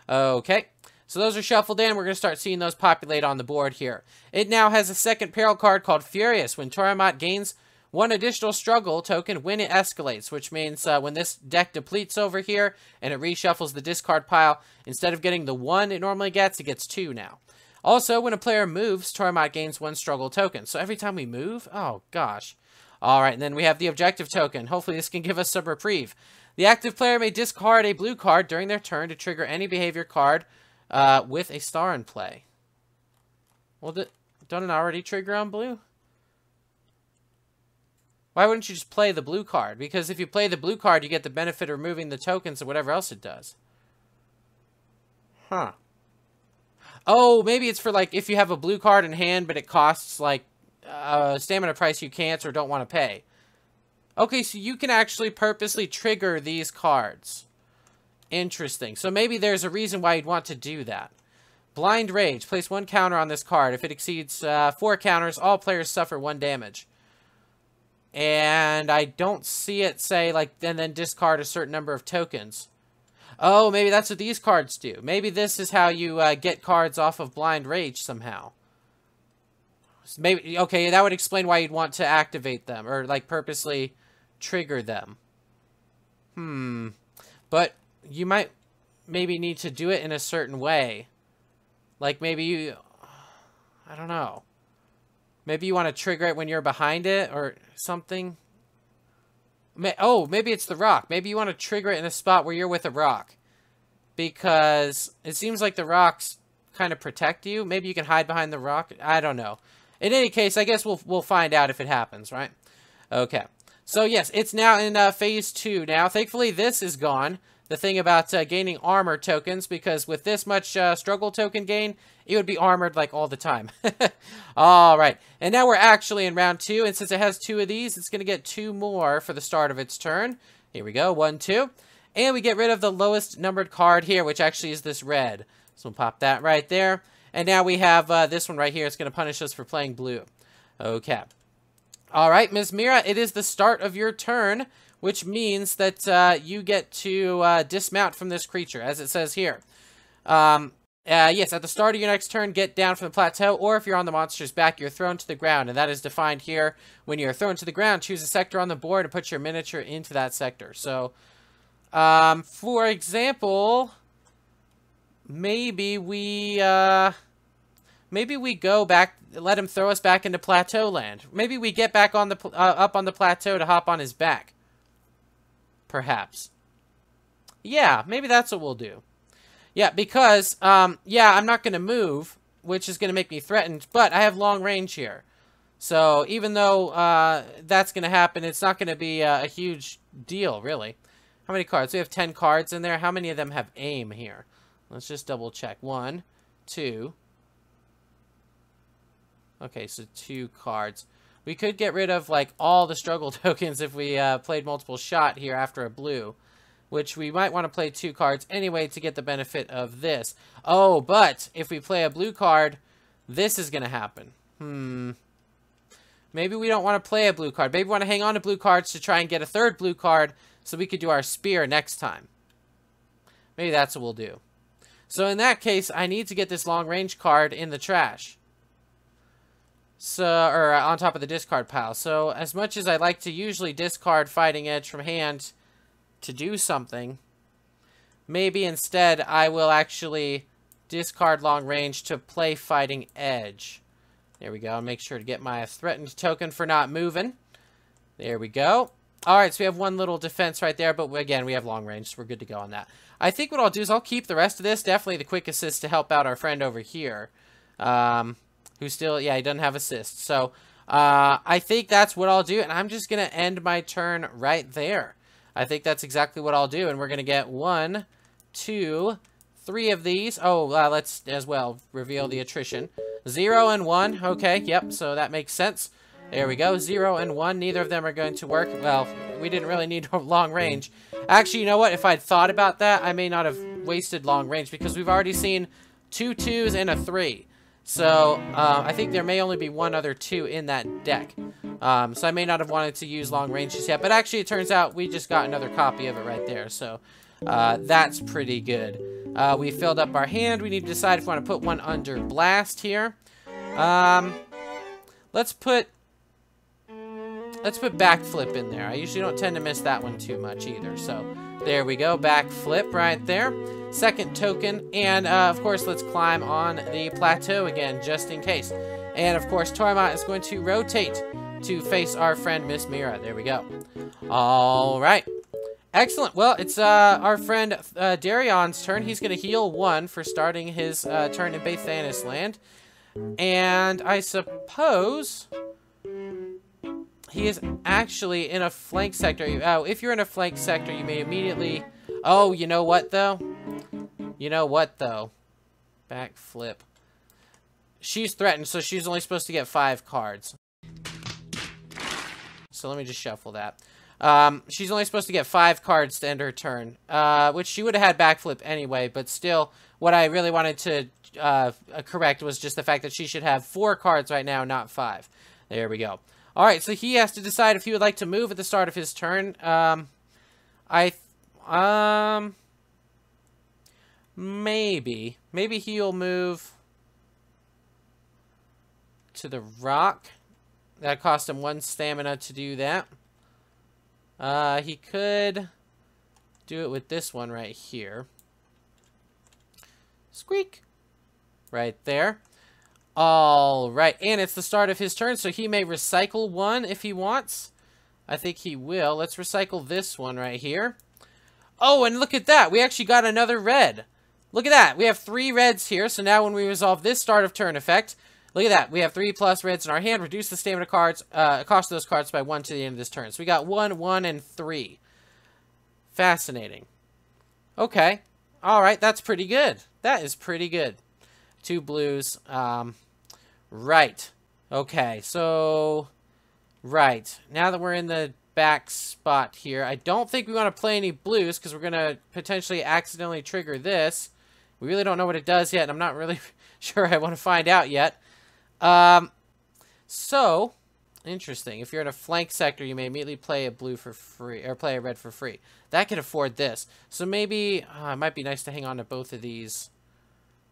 Okay, so those are shuffled in. We're going to start seeing those populate on the board here. It now has a second peril card called Furious. When Toramat gains one additional struggle token when it escalates, which means uh, when this deck depletes over here and it reshuffles the discard pile, instead of getting the one it normally gets, it gets two now. Also, when a player moves, Toramat gains one struggle token. So every time we move, oh gosh. Alright, and then we have the objective token. Hopefully this can give us some reprieve. The active player may discard a blue card during their turn to trigger any behavior card uh, with a star in play. Well, don't it already trigger on blue? Why wouldn't you just play the blue card? Because if you play the blue card, you get the benefit of removing the tokens and whatever else it does. Huh. Oh, maybe it's for, like, if you have a blue card in hand, but it costs, like, a stamina price you can't or don't want to pay. Okay, so you can actually purposely trigger these cards. Interesting. So maybe there's a reason why you'd want to do that. Blind Rage. Place one counter on this card. If it exceeds uh, four counters, all players suffer one damage. And I don't see it say, like, and then discard a certain number of tokens. Oh, maybe that's what these cards do. Maybe this is how you uh, get cards off of Blind Rage somehow. Maybe Okay, that would explain why you'd want to activate them, or, like, purposely trigger them. Hmm. But you might maybe need to do it in a certain way. Like, maybe you... I don't know. Maybe you want to trigger it when you're behind it or something. Oh, maybe it's the rock. Maybe you want to trigger it in a spot where you're with a rock. Because it seems like the rocks kind of protect you. Maybe you can hide behind the rock. I don't know. In any case, I guess we'll, we'll find out if it happens, right? Okay. So, yes, it's now in uh, Phase 2 now. Thankfully, this is gone the thing about uh, gaining armor tokens, because with this much uh, struggle token gain, it would be armored like all the time. all right, and now we're actually in round two, and since it has two of these, it's going to get two more for the start of its turn. Here we go, one, two. And we get rid of the lowest numbered card here, which actually is this red. So we'll pop that right there. And now we have uh, this one right here. It's going to punish us for playing blue. Okay. All right, Ms. Mira, it is the start of your turn which means that uh, you get to uh, dismount from this creature, as it says here. Um, uh, yes, at the start of your next turn, get down from the plateau, or if you're on the monster's back, you're thrown to the ground, and that is defined here. When you're thrown to the ground, choose a sector on the board and put your miniature into that sector. So, um, for example, maybe we, uh, maybe we go back, let him throw us back into plateau land. Maybe we get back on the, uh, up on the plateau to hop on his back. Perhaps. Yeah, maybe that's what we'll do. Yeah, because, um, yeah, I'm not going to move, which is going to make me threatened, but I have long range here. So even though uh, that's going to happen, it's not going to be a, a, huge deal, really. How many cards? We have 10 cards in there. How many of them have aim here? Let's just double check. One, two. Okay, so two cards. We could get rid of, like, all the struggle tokens if we uh, played multiple shot here after a blue. Which we might want to play two cards anyway to get the benefit of this. Oh, but if we play a blue card, this is going to happen. Hmm. Maybe we don't want to play a blue card. Maybe we want to hang on to blue cards to try and get a third blue card so we could do our spear next time. Maybe that's what we'll do. So in that case, I need to get this long range card in the trash. So, or on top of the discard pile. So, as much as I like to usually discard Fighting Edge from hand to do something, maybe instead I will actually discard Long Range to play Fighting Edge. There we go. Make sure to get my threatened token for not moving. There we go. Alright, so we have one little defense right there, but again, we have long range, so we're good to go on that. I think what I'll do is I'll keep the rest of this, definitely the quick assist to help out our friend over here. Um, who still, yeah, he doesn't have assist. So, uh, I think that's what I'll do, and I'm just going to end my turn right there. I think that's exactly what I'll do, and we're going to get one, two, three of these. Oh, uh, let's as well reveal the attrition. Zero and one. Okay, yep, so that makes sense. There we go. Zero and one. Neither of them are going to work. Well, we didn't really need long range. Actually, you know what? If I'd thought about that, I may not have wasted long range because we've already seen two twos and a three. So, uh, I think there may only be one other two in that deck. Um, so I may not have wanted to use long range just yet. But actually, it turns out we just got another copy of it right there. So, uh, that's pretty good. Uh, we filled up our hand. We need to decide if we want to put one under blast here. Um, let's put let's put backflip in there. I usually don't tend to miss that one too much either. So there we go, backflip right there. Second token, and uh, of course let's climb on the plateau again just in case. And of course Toramat is going to rotate to face our friend Miss Mira. There we go. All right. Excellent. Well, it's uh, our friend uh, Darion's turn. He's going to heal one for starting his uh, turn in Baythanis land. And I suppose he is actually in a flank sector. Oh, if you're in a flank sector, you may immediately... Oh, you know what, though? You know what, though? Backflip. She's threatened, so she's only supposed to get five cards. So let me just shuffle that. Um, she's only supposed to get five cards to end her turn, uh, which she would have had backflip anyway, but still, what I really wanted to uh, correct was just the fact that she should have four cards right now, not five. There we go. All right, so he has to decide if he would like to move at the start of his turn. Um, I, um, maybe, maybe he'll move to the rock. That cost him one stamina to do that. Uh, he could do it with this one right here. Squeak. Right there. All right, and it's the start of his turn, so he may recycle one if he wants. I think he will. Let's recycle this one right here. Oh, and look at that. We actually got another red. Look at that. We have three reds here, so now when we resolve this start of turn effect, look at that. We have three plus reds in our hand. Reduce the stamina cards, uh, cost of those cards by one to the end of this turn. So we got one, one, and three. Fascinating. Okay. All right, that's pretty good. That is pretty good. Two blues. Um, right. Okay, so... Right. Now that we're in the back spot here, I don't think we want to play any blues because we're going to potentially accidentally trigger this. We really don't know what it does yet, and I'm not really sure I want to find out yet. Um, so, interesting. If you're in a flank sector, you may immediately play a blue for free, or play a red for free. That could afford this. So maybe, uh, it might be nice to hang on to both of these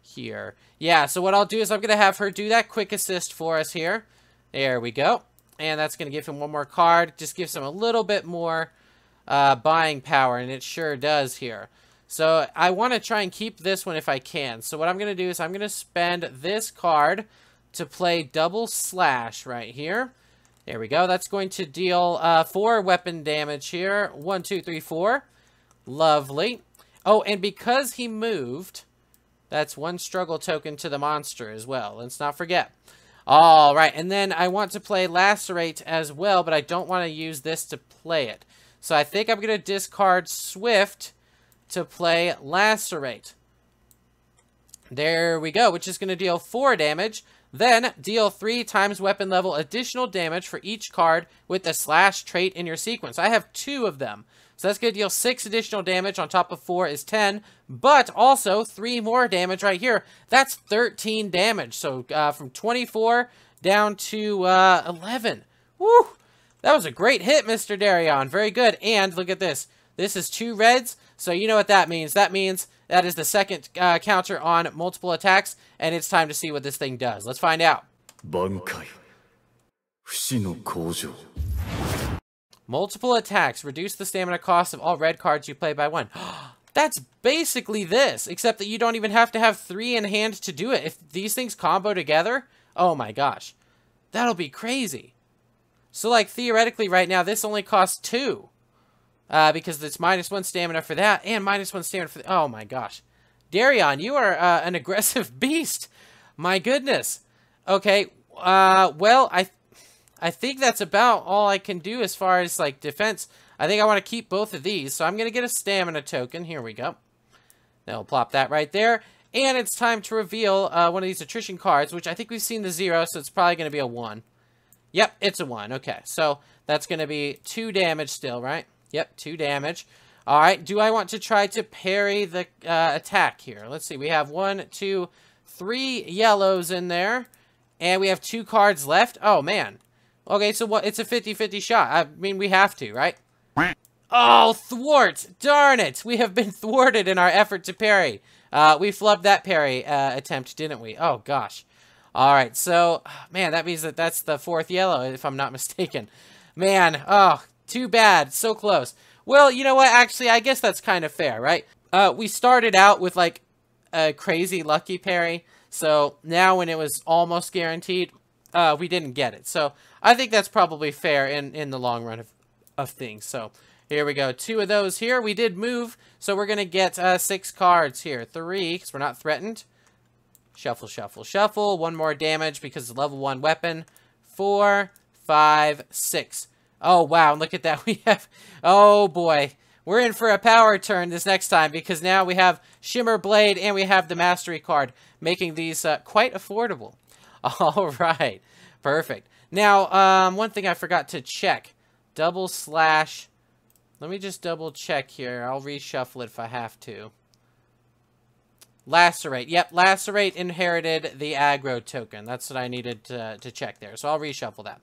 here. Yeah, so what I'll do is I'm going to have her do that quick assist for us here. There we go. And that's going to give him one more card. Just gives him a little bit more uh, buying power, and it sure does here. So I want to try and keep this one if I can. So what I'm going to do is I'm going to spend this card to play double slash right here. There we go. That's going to deal uh, four weapon damage here. One, two, three, four. Lovely. Oh, and because he moved, that's one struggle token to the monster as well. Let's not forget. All right, and then I want to play Lacerate as well, but I don't want to use this to play it. So I think I'm going to discard Swift to play Lacerate. There we go, which is going to deal 4 damage. Then, deal 3 times weapon level additional damage for each card with the slash trait in your sequence. I have two of them. So that's going to deal 6 additional damage on top of 4 is 10. But also 3 more damage right here. That's 13 damage. So uh, from 24 down to uh, 11. Woo! That was a great hit, Mr. Darion. Very good. And look at this. This is two reds. So you know what that means. That means that is the second uh, counter on multiple attacks. And it's time to see what this thing does. Let's find out. 挽回 不死の工場 Multiple attacks reduce the stamina cost of all red cards you play by one. That's basically this, except that you don't even have to have three in hand to do it. If these things combo together, oh my gosh, that'll be crazy. So, like, theoretically right now, this only costs two. Uh, because it's minus one stamina for that, and minus one stamina for... Oh my gosh. Darion, you are uh, an aggressive beast. My goodness. Okay, uh, well, I I think that's about all I can do as far as, like, defense. I think I want to keep both of these, so I'm going to get a stamina token. Here we go. Then we'll plop that right there. And it's time to reveal uh, one of these attrition cards, which I think we've seen the zero, so it's probably going to be a one. Yep, it's a one. Okay, so that's going to be two damage still, right? Yep, two damage. All right, do I want to try to parry the uh, attack here? Let's see. We have one, two, three yellows in there, and we have two cards left. Oh, man. Okay, so what? It's a 50-50 shot. I mean, we have to, right? Oh, thwart! Darn it! We have been thwarted in our effort to parry. Uh, we flubbed that parry uh, attempt, didn't we? Oh, gosh. All right, so, man, that means that that's the fourth yellow, if I'm not mistaken. Man, oh, too bad. So close. Well, you know what? Actually, I guess that's kind of fair, right? Uh, we started out with, like, a crazy lucky parry. So now when it was almost guaranteed, uh, we didn't get it. So I think that's probably fair in, in the long run of, of things. So here we go. Two of those here. We did move, so we're going to get uh, six cards here. Three, because we're not threatened. Shuffle, shuffle, shuffle. One more damage because it's level one weapon. Four, five, six. Oh, wow. Look at that. We have... Oh, boy. We're in for a power turn this next time because now we have Shimmer Blade and we have the Mastery card, making these uh, quite affordable. All right. Perfect. Now, um, one thing I forgot to check. Double slash... Let me just double check here. I'll reshuffle it if I have to. Lacerate. Yep, Lacerate inherited the aggro token. That's what I needed to, to check there. So I'll reshuffle that.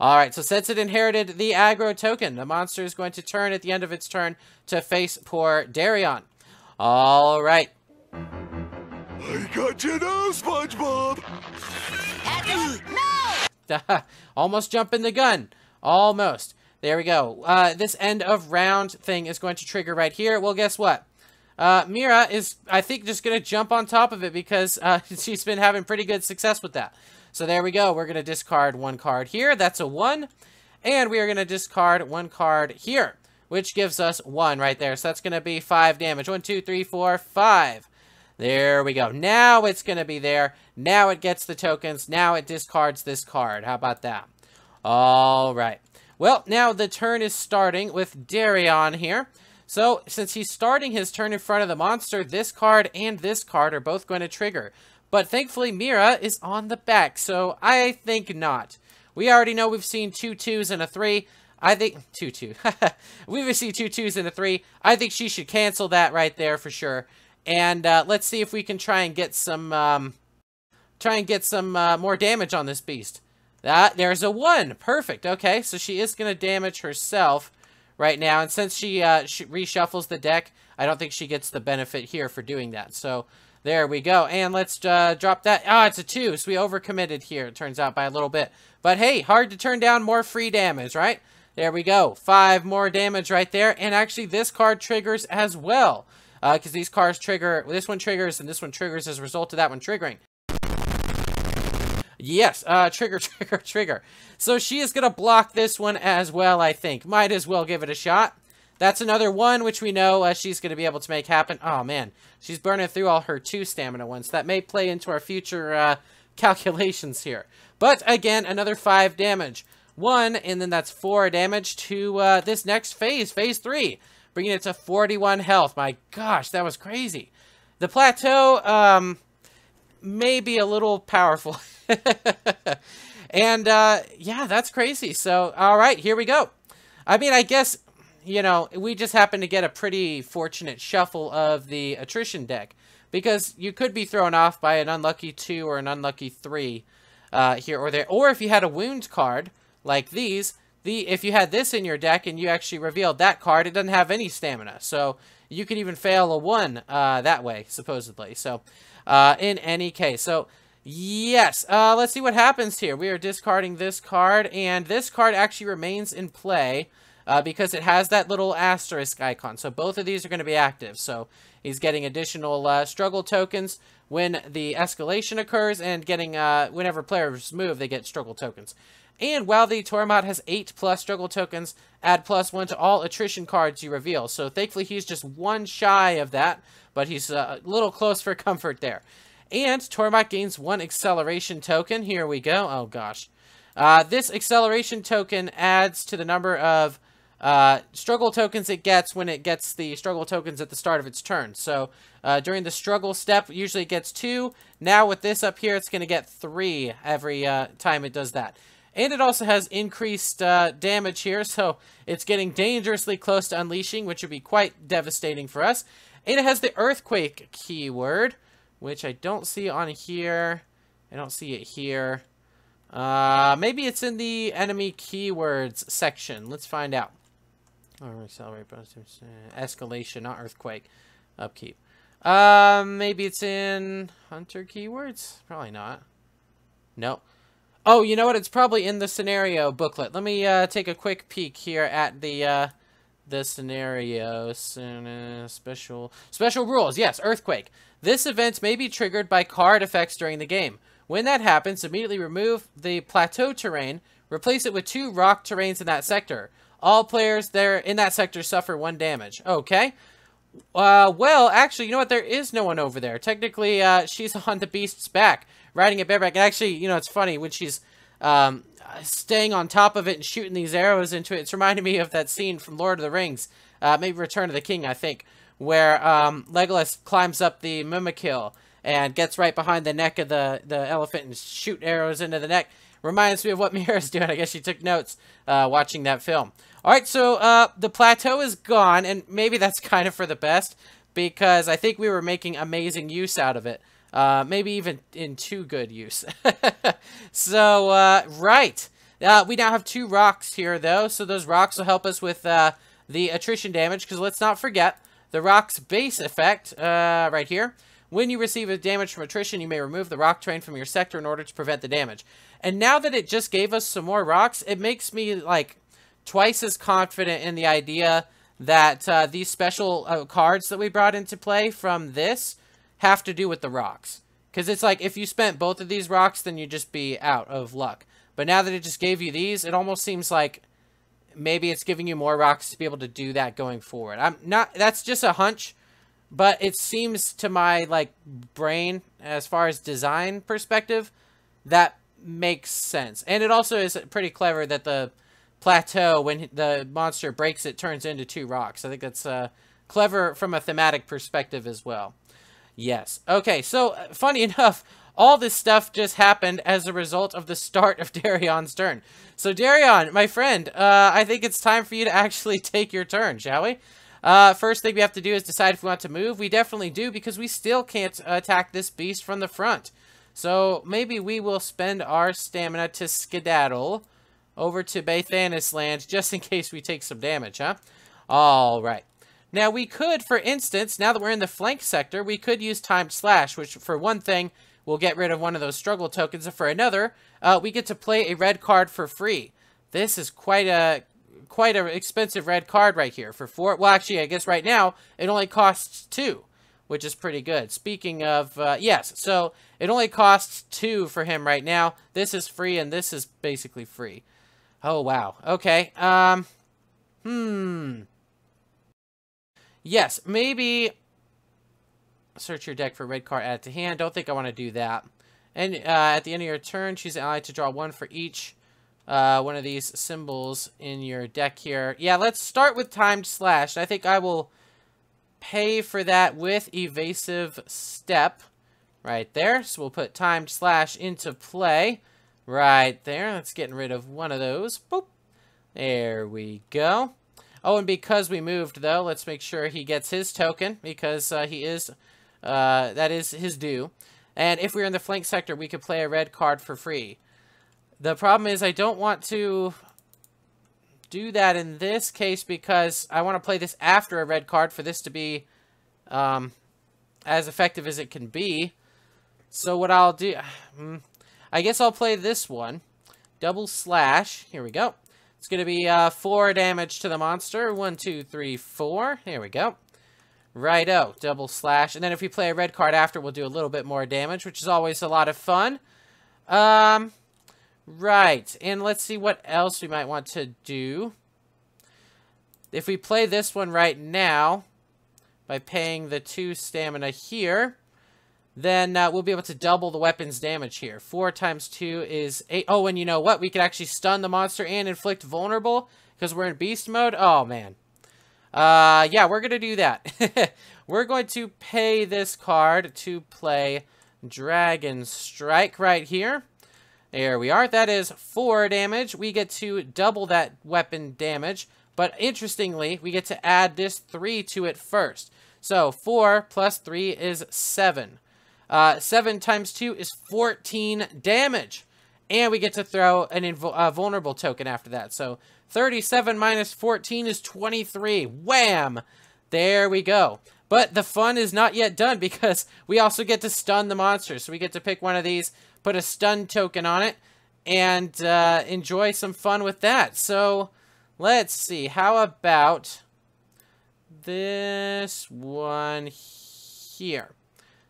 Alright, so since it inherited the aggro token, the monster is going to turn at the end of its turn to face poor Darion. Alright. I got you now, SpongeBob! no! Almost jumping the gun. Almost. There we go. Uh, this end of round thing is going to trigger right here. Well, guess what? Uh, Mira is, I think, just going to jump on top of it because uh, she's been having pretty good success with that. So there we go. We're going to discard one card here. That's a 1. And we are going to discard one card here, which gives us 1 right there. So that's going to be 5 damage. One, two, three, four, five. There we go. Now it's going to be there. Now it gets the tokens. Now it discards this card. How about that? All right. Well, now the turn is starting with Darion here. So, since he's starting his turn in front of the monster, this card and this card are both going to trigger. But thankfully, Mira is on the back, so I think not. We already know we've seen two twos and a three. I think... Two, two. we've seen two twos and a three. I think she should cancel that right there for sure. And uh, let's see if we can try and get some... Um, try and get some uh, more damage on this beast. That There's a one. Perfect. Okay, so she is going to damage herself right now. And since she, uh, she reshuffles the deck, I don't think she gets the benefit here for doing that. So there we go. And let's uh, drop that. Ah, oh, it's a two. So we overcommitted here, it turns out, by a little bit. But hey, hard to turn down more free damage, right? There we go. Five more damage right there. And actually, this card triggers as well. Because uh, these cars trigger, this one triggers and this one triggers as a result of that one triggering. Yes, uh, trigger, trigger, trigger. So she is going to block this one as well, I think. Might as well give it a shot. That's another one, which we know uh, she's going to be able to make happen. Oh, man. She's burning through all her two stamina ones. That may play into our future uh, calculations here. But, again, another five damage. One, and then that's four damage to uh, this next phase, phase three. Bringing it to 41 health. My gosh, that was crazy. The plateau, um, may be a little powerful. and, uh, yeah, that's crazy. So, all right, here we go. I mean, I guess, you know, we just happen to get a pretty fortunate shuffle of the attrition deck. Because you could be thrown off by an unlucky 2 or an unlucky 3 uh, here or there. Or if you had a wound card, like these, the if you had this in your deck and you actually revealed that card, it doesn't have any stamina. So you could even fail a 1 uh, that way, supposedly. So uh, in any case. So Yes. Uh, let's see what happens here. We are discarding this card, and this card actually remains in play uh, because it has that little asterisk icon. So both of these are going to be active. So he's getting additional uh, struggle tokens when the escalation occurs, and getting uh, whenever players move, they get struggle tokens. And while the Toramat has 8 plus struggle tokens, add plus 1 to all attrition cards you reveal. So thankfully he's just one shy of that, but he's a little close for comfort there. And Toramat gains one acceleration token. Here we go. Oh, gosh. Uh, this acceleration token adds to the number of uh, struggle tokens it gets when it gets the struggle tokens at the start of its turn. So uh, during the struggle step, usually it gets two. Now with this up here, it's going to get three every uh, time it does that. And it also has increased uh, damage here, so it's getting dangerously close to unleashing, which would be quite devastating for us. And it has the Earthquake keyword, which I don't see on here. I don't see it here. Uh, maybe it's in the enemy keywords section. Let's find out. Accelerate, escalation, not earthquake. Upkeep. Um, maybe it's in hunter keywords? Probably not. No. Oh, you know what? It's probably in the scenario booklet. Let me uh, take a quick peek here at the uh, the scenario. Special special rules. Yes, earthquake. This event may be triggered by card effects during the game. When that happens, immediately remove the plateau terrain, replace it with two rock terrains in that sector. All players there in that sector suffer one damage. Okay. Uh, well, actually, you know what? There is no one over there. Technically, uh, she's on the beast's back, riding a bareback. And actually, you know, it's funny when she's um, staying on top of it and shooting these arrows into it. It's reminding me of that scene from Lord of the Rings, uh, maybe Return of the King, I think, where um, Legolas climbs up the Mumakil and gets right behind the neck of the, the elephant and shoot arrows into the neck. Reminds me of what Mira's doing. I guess she took notes uh, watching that film. All right, so uh, the plateau is gone, and maybe that's kind of for the best because I think we were making amazing use out of it. Uh, maybe even in too good use. so, uh, right. Uh, we now have two rocks here, though, so those rocks will help us with uh, the attrition damage, because let's not forget, the rock's base effect, uh, right here, when you receive a damage from attrition, you may remove the rock terrain from your sector in order to prevent the damage. And now that it just gave us some more rocks, it makes me, like, twice as confident in the idea that uh, these special uh, cards that we brought into play from this have to do with the rocks. Because it's like, if you spent both of these rocks, then you'd just be out of luck. But now that it just gave you these, it almost seems like maybe it's giving you more rocks to be able to do that going forward. I'm not, that's just a hunch, but it seems to my, like, brain, as far as design perspective, that makes sense. And it also is pretty clever that the plateau, when the monster breaks it, turns into two rocks. I think that's uh, clever from a thematic perspective as well. Yes. Okay, so uh, funny enough, all this stuff just happened as a result of the start of Darion's turn. So Darion, my friend, uh, I think it's time for you to actually take your turn, shall we? Uh, first thing we have to do is decide if we want to move. We definitely do because we still can't attack this beast from the front. So maybe we will spend our stamina to skedaddle over to Baythanis land just in case we take some damage, huh? All right. Now, we could, for instance, now that we're in the flank sector, we could use Timed Slash, which, for one thing, will get rid of one of those struggle tokens. And for another, uh, we get to play a red card for free. This is quite a quite an expensive red card right here. For four, well, actually, I guess right now, it only costs two, which is pretty good. Speaking of, uh, yes, so it only costs two for him right now. This is free, and this is basically free. Oh, wow. Okay. Um, hmm. Yes, maybe search your deck for red card added to hand. Don't think I want to do that. And uh, at the end of your turn, choose an ally to draw one for each uh, one of these symbols in your deck here. Yeah, let's start with timed slash. I think I will pay for that with evasive step right there. So we'll put timed slash into play. Right there. That's getting rid of one of those. Boop. There we go. Oh, and because we moved, though, let's make sure he gets his token, because uh, he is, uh, that is his due. And if we're in the flank sector, we could play a red card for free. The problem is I don't want to do that in this case because I want to play this after a red card for this to be um, as effective as it can be. So what I'll do... hmm, I guess I'll play this one. Double slash. Here we go. It's going to be uh, 4 damage to the monster. One, two, three, four. Here we go. Righto. Double slash. And then if we play a red card after, we'll do a little bit more damage, which is always a lot of fun. Um, right. And let's see what else we might want to do. If we play this one right now, by paying the 2 stamina here, then uh, we'll be able to double the weapon's damage here. 4 times 2 is 8. Oh, and you know what? We could actually stun the monster and inflict vulnerable because we're in beast mode. Oh, man. Uh, yeah, we're going to do that. we're going to pay this card to play Dragon Strike right here. There we are. That is 4 damage. We get to double that weapon damage. But interestingly, we get to add this 3 to it first. So 4 plus 3 is 7. Uh, 7 times 2 is 14 damage. And we get to throw an uh, vulnerable token after that. So 37 minus 14 is 23. Wham! There we go. But the fun is not yet done because we also get to stun the monster. So we get to pick one of these, put a stun token on it, and uh, enjoy some fun with that. So let's see. How about this one here?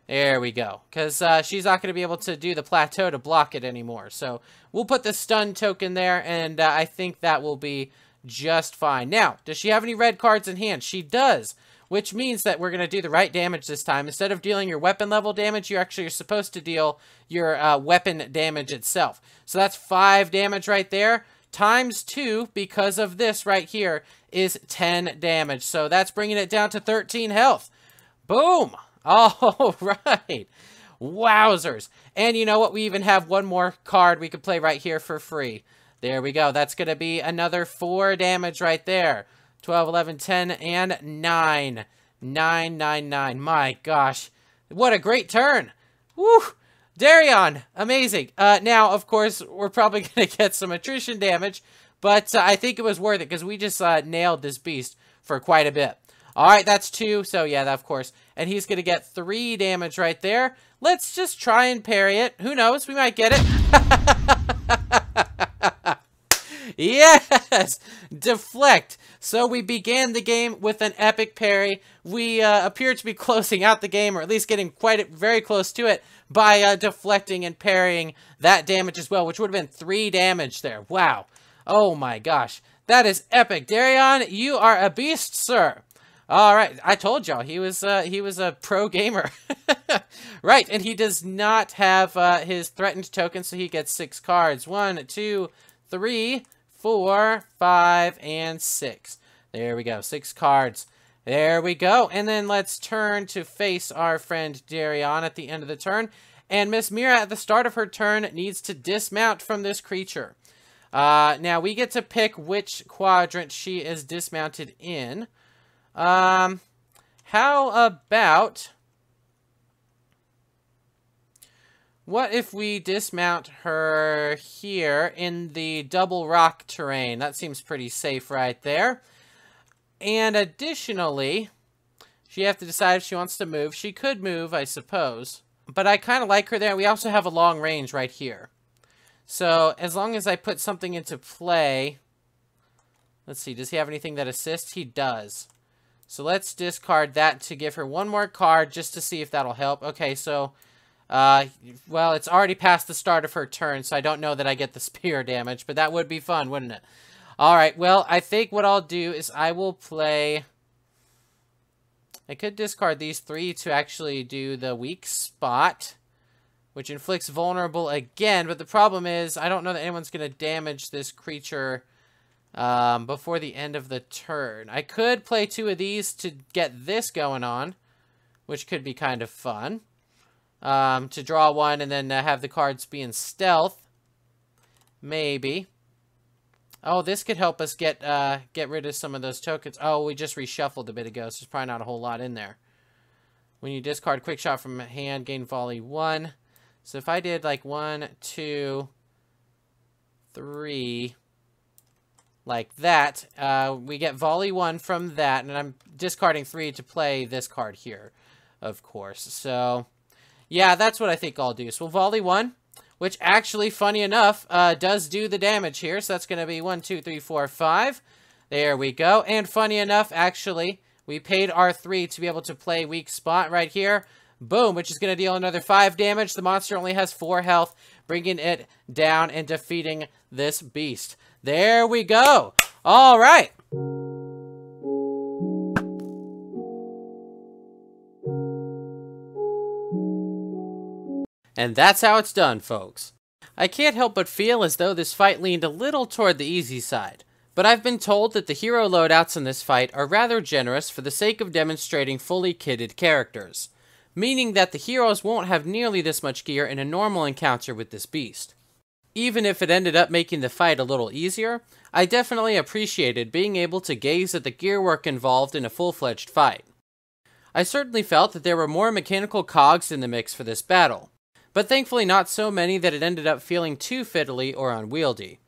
There we go. Because uh, she's not going to be able to do the plateau to block it anymore. So we'll put the stun token there, and uh, I think that will be just fine. Now, does she have any red cards in hand? She does, which means that we're going to do the right damage this time. Instead of dealing your weapon level damage, you actually are supposed to deal your uh, weapon damage itself. So that's 5 damage right there. Times 2, because of this right here, is 10 damage. So that's bringing it down to 13 health. Boom! All right. Wowzers. And you know what? We even have one more card we could play right here for free. There we go. That's going to be another 4 damage right there. 12, 11, 10, and 9. 9, 9, 9. My gosh. What a great turn. Woo! Darion, amazing. Uh, now, of course, we're probably going to get some attrition damage, but uh, I think it was worth it because we just uh, nailed this beast for quite a bit. All right, that's two. So, yeah, that, of course. And he's going to get three damage right there. Let's just try and parry it. Who knows? We might get it. yes! Deflect. So we began the game with an epic parry. We uh, appear to be closing out the game, or at least getting quite very close to it, by uh, deflecting and parrying that damage as well, which would have been three damage there. Wow. Oh my gosh. That is epic. Darion, you are a beast, sir. All right, I told y'all he was uh, he was a pro gamer, right? And he does not have uh, his threatened token, so he gets six cards. One, two, three, four, five, and six. There we go, six cards. There we go. And then let's turn to face our friend Darion at the end of the turn. And Miss Mira, at the start of her turn, needs to dismount from this creature. Uh, now, we get to pick which quadrant she is dismounted in. Um, how about... What if we dismount her here in the double rock terrain? That seems pretty safe right there. And additionally, she have to decide if she wants to move. She could move, I suppose. But I kind of like her there. We also have a long range right here. So, as long as I put something into play... Let's see, does he have anything that assists? He does. So let's discard that to give her one more card just to see if that'll help. Okay, so, uh, well, it's already past the start of her turn, so I don't know that I get the spear damage, but that would be fun, wouldn't it? Alright, well, I think what I'll do is I will play... I could discard these three to actually do the weak spot, which inflicts vulnerable again, but the problem is I don't know that anyone's going to damage this creature um, before the end of the turn. I could play two of these to get this going on, which could be kind of fun. Um, to draw one and then uh, have the cards be in stealth. Maybe. Oh, this could help us get uh, get rid of some of those tokens. Oh, we just reshuffled a bit ago, so there's probably not a whole lot in there. When you discard quick shot from hand, gain volley one. So if I did like one, two, three, like that. Uh, we get volley one from that, and I'm discarding three to play this card here, of course. So, Yeah, that's what I think I'll do. So we'll volley one, which actually, funny enough, uh, does do the damage here. So that's going to be one, two, three, four, five. There we go. And funny enough, actually, we paid our three to be able to play weak spot right here. Boom, which is going to deal another 5 damage. The monster only has 4 health, bringing it down and defeating this beast. There we go. All right. And that's how it's done, folks. I can't help but feel as though this fight leaned a little toward the easy side, but I've been told that the hero loadouts in this fight are rather generous for the sake of demonstrating fully kitted characters, meaning that the heroes won't have nearly this much gear in a normal encounter with this beast. Even if it ended up making the fight a little easier, I definitely appreciated being able to gaze at the gearwork involved in a full-fledged fight. I certainly felt that there were more mechanical cogs in the mix for this battle, but thankfully not so many that it ended up feeling too fiddly or unwieldy.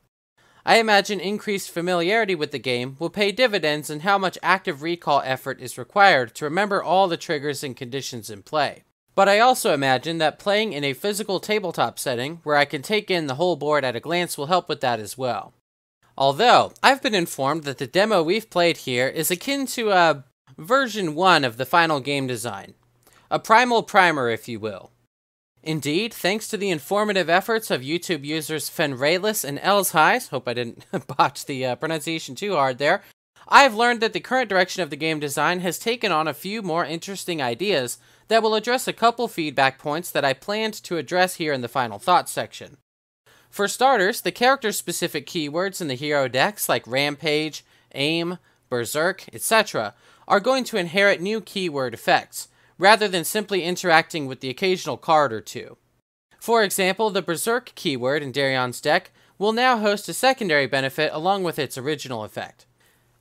I imagine increased familiarity with the game will pay dividends in how much active recall effort is required to remember all the triggers and conditions in play. But I also imagine that playing in a physical tabletop setting, where I can take in the whole board at a glance, will help with that as well. Although, I've been informed that the demo we've played here is akin to a version 1 of the final game design. A primal primer, if you will. Indeed, thanks to the informative efforts of YouTube users Fenralis and Elsheis, hope I didn't botch the uh, pronunciation too hard there, I've learned that the current direction of the game design has taken on a few more interesting ideas that will address a couple feedback points that I planned to address here in the final thoughts section. For starters, the character-specific keywords in the hero decks like Rampage, Aim, Berserk, etc. are going to inherit new keyword effects, rather than simply interacting with the occasional card or two. For example, the Berserk keyword in Darion's deck will now host a secondary benefit along with its original effect.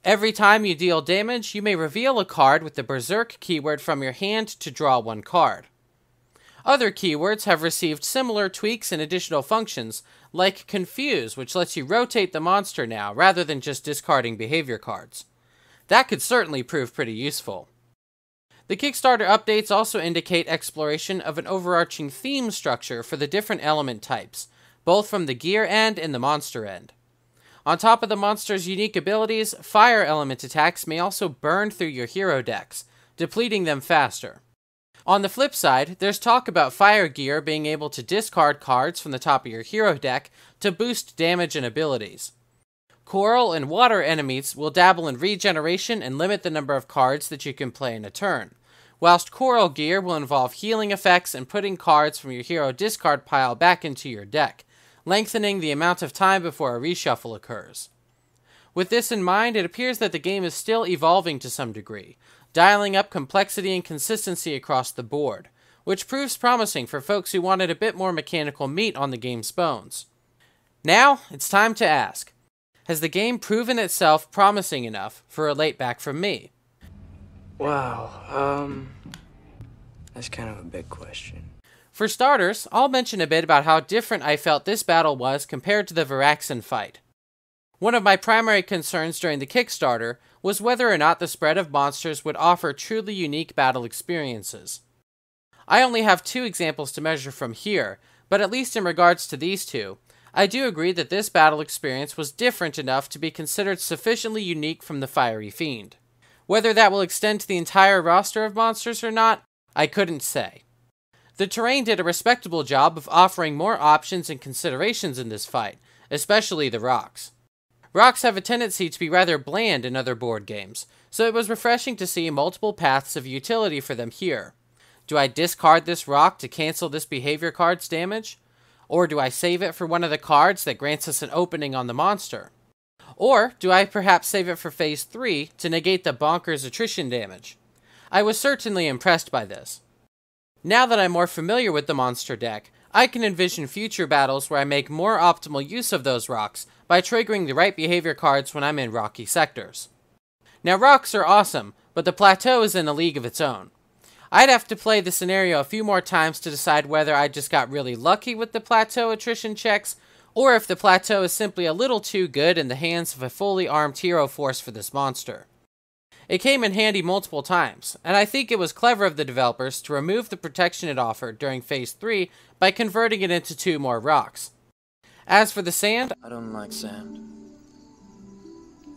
Every time you deal damage, you may reveal a card with the Berserk keyword from your hand to draw one card. Other keywords have received similar tweaks and additional functions, like Confuse, which lets you rotate the monster now rather than just discarding behavior cards. That could certainly prove pretty useful. The Kickstarter updates also indicate exploration of an overarching theme structure for the different element types, both from the gear end and the monster end. On top of the monster's unique abilities, fire element attacks may also burn through your hero decks, depleting them faster. On the flip side, there's talk about fire gear being able to discard cards from the top of your hero deck to boost damage and abilities. Coral and water enemies will dabble in regeneration and limit the number of cards that you can play in a turn, whilst coral gear will involve healing effects and putting cards from your hero discard pile back into your deck, lengthening the amount of time before a reshuffle occurs. With this in mind, it appears that the game is still evolving to some degree, dialing up complexity and consistency across the board, which proves promising for folks who wanted a bit more mechanical meat on the game's bones. Now, it's time to ask has the game proven itself promising enough for a late back from me? Wow, um, that's kind of a big question. For starters, I'll mention a bit about how different I felt this battle was compared to the Viraxan fight. One of my primary concerns during the Kickstarter was whether or not the spread of monsters would offer truly unique battle experiences. I only have two examples to measure from here, but at least in regards to these two, I do agree that this battle experience was different enough to be considered sufficiently unique from the Fiery Fiend. Whether that will extend to the entire roster of monsters or not, I couldn't say. The terrain did a respectable job of offering more options and considerations in this fight, especially the rocks. Rocks have a tendency to be rather bland in other board games, so it was refreshing to see multiple paths of utility for them here. Do I discard this rock to cancel this behavior card's damage? Or do I save it for one of the cards that grants us an opening on the monster? Or do I perhaps save it for phase 3 to negate the bonkers attrition damage? I was certainly impressed by this. Now that I'm more familiar with the monster deck, I can envision future battles where I make more optimal use of those rocks by triggering the right behavior cards when I'm in rocky sectors. Now rocks are awesome, but the plateau is in a league of its own. I'd have to play the scenario a few more times to decide whether I just got really lucky with the plateau attrition checks, or if the plateau is simply a little too good in the hands of a fully armed hero force for this monster. It came in handy multiple times, and I think it was clever of the developers to remove the protection it offered during Phase 3 by converting it into two more rocks. As for the sand, I don't like sand.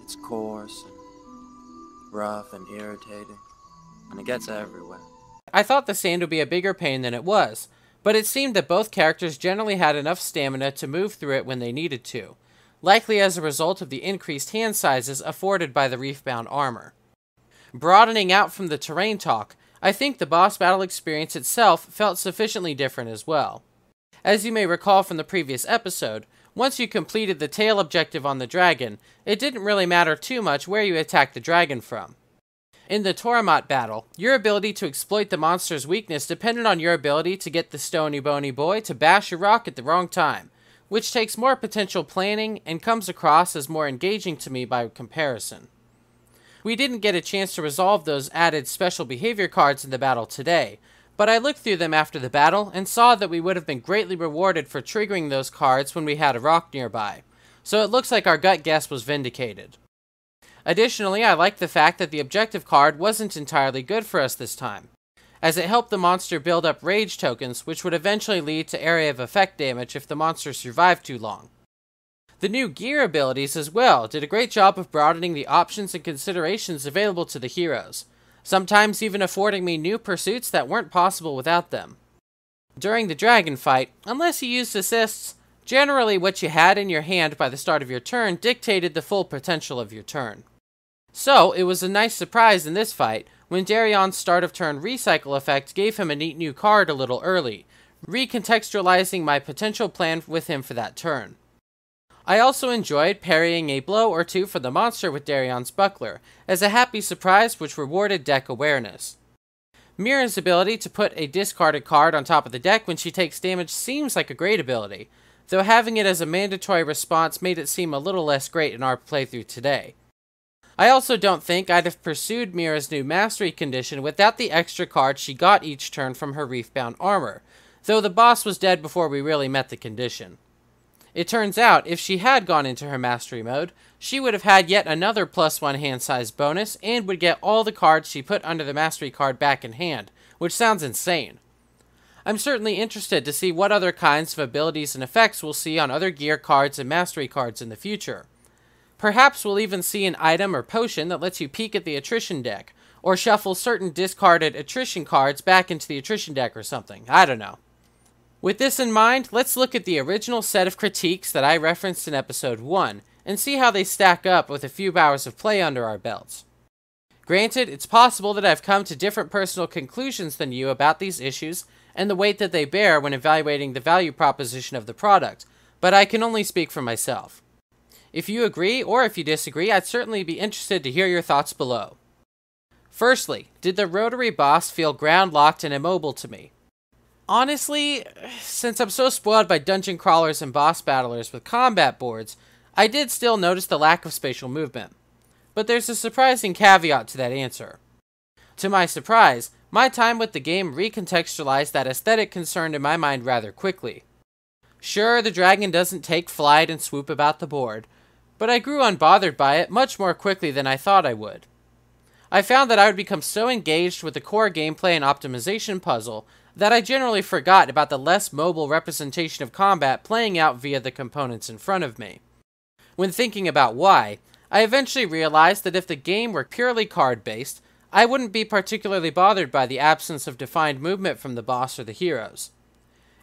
It's coarse and rough and irritating, and it gets everywhere. I thought the sand would be a bigger pain than it was, but it seemed that both characters generally had enough stamina to move through it when they needed to, likely as a result of the increased hand sizes afforded by the reef-bound armor. Broadening out from the terrain talk, I think the boss battle experience itself felt sufficiently different as well. As you may recall from the previous episode, once you completed the tail objective on the dragon, it didn't really matter too much where you attacked the dragon from. In the Toramat battle, your ability to exploit the monster's weakness depended on your ability to get the stony bony boy to bash a rock at the wrong time, which takes more potential planning and comes across as more engaging to me by comparison. We didn't get a chance to resolve those added special behavior cards in the battle today, but I looked through them after the battle and saw that we would have been greatly rewarded for triggering those cards when we had a rock nearby, so it looks like our gut guess was vindicated. Additionally, I like the fact that the objective card wasn't entirely good for us this time, as it helped the monster build up rage tokens, which would eventually lead to area of effect damage if the monster survived too long. The new gear abilities as well did a great job of broadening the options and considerations available to the heroes, sometimes even affording me new pursuits that weren't possible without them. During the dragon fight, unless you used assists, generally what you had in your hand by the start of your turn dictated the full potential of your turn. So, it was a nice surprise in this fight when Darion's start of turn recycle effect gave him a neat new card a little early, recontextualizing my potential plan with him for that turn. I also enjoyed parrying a blow or two for the monster with Darion's buckler, as a happy surprise which rewarded deck awareness. Mira's ability to put a discarded card on top of the deck when she takes damage seems like a great ability, though having it as a mandatory response made it seem a little less great in our playthrough today. I also don't think I'd have pursued Mira's new mastery condition without the extra card she got each turn from her reef-bound armor, though the boss was dead before we really met the condition. It turns out, if she had gone into her mastery mode, she would have had yet another plus one hand size bonus and would get all the cards she put under the mastery card back in hand, which sounds insane. I'm certainly interested to see what other kinds of abilities and effects we'll see on other gear cards and mastery cards in the future. Perhaps we'll even see an item or potion that lets you peek at the attrition deck, or shuffle certain discarded attrition cards back into the attrition deck or something. I don't know. With this in mind, let's look at the original set of critiques that I referenced in episode 1 and see how they stack up with a few hours of play under our belts. Granted, it's possible that I've come to different personal conclusions than you about these issues and the weight that they bear when evaluating the value proposition of the product, but I can only speak for myself. If you agree or if you disagree, I'd certainly be interested to hear your thoughts below. Firstly, did the rotary boss feel ground locked and immobile to me? Honestly, since I'm so spoiled by dungeon crawlers and boss battlers with combat boards, I did still notice the lack of spatial movement. But there's a surprising caveat to that answer. To my surprise, my time with the game recontextualized that aesthetic concern in my mind rather quickly. Sure, the dragon doesn't take flight and swoop about the board, but I grew unbothered by it much more quickly than I thought I would. I found that I would become so engaged with the core gameplay and optimization puzzle that I generally forgot about the less mobile representation of combat playing out via the components in front of me. When thinking about why, I eventually realized that if the game were purely card based, I wouldn't be particularly bothered by the absence of defined movement from the boss or the heroes.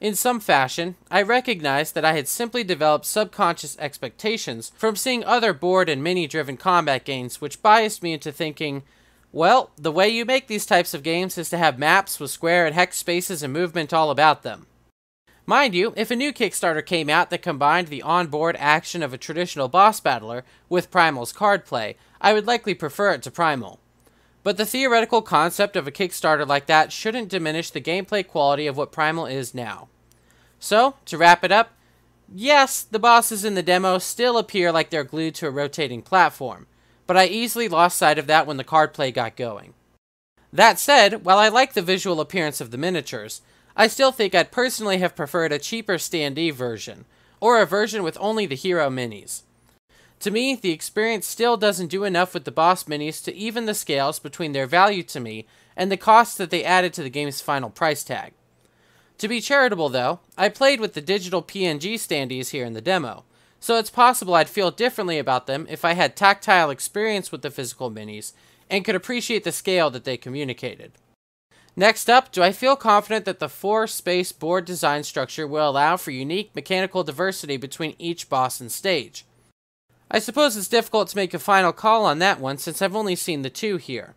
In some fashion, I recognized that I had simply developed subconscious expectations from seeing other board and mini driven combat games, which biased me into thinking well, the way you make these types of games is to have maps with square and hex spaces and movement all about them. Mind you, if a new Kickstarter came out that combined the onboard action of a traditional boss battler with Primal's card play, I would likely prefer it to Primal. But the theoretical concept of a Kickstarter like that shouldn't diminish the gameplay quality of what Primal is now. So, to wrap it up, yes, the bosses in the demo still appear like they're glued to a rotating platform, but I easily lost sight of that when the card play got going. That said, while I like the visual appearance of the miniatures, I still think I'd personally have preferred a cheaper standee version, or a version with only the hero minis. To me, the experience still doesn't do enough with the boss minis to even the scales between their value to me and the cost that they added to the game's final price tag. To be charitable, though, I played with the digital PNG standees here in the demo, so it's possible I'd feel differently about them if I had tactile experience with the physical minis and could appreciate the scale that they communicated. Next up, do I feel confident that the four space board design structure will allow for unique mechanical diversity between each boss and stage? I suppose it's difficult to make a final call on that one since I've only seen the two here.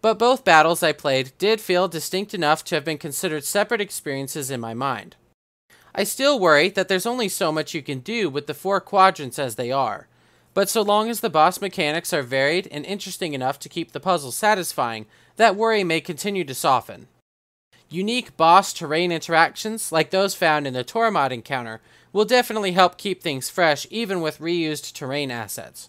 But both battles I played did feel distinct enough to have been considered separate experiences in my mind. I still worry that there's only so much you can do with the four quadrants as they are, but so long as the boss mechanics are varied and interesting enough to keep the puzzle satisfying, that worry may continue to soften. Unique boss terrain interactions, like those found in the Toramat encounter, will definitely help keep things fresh even with reused terrain assets.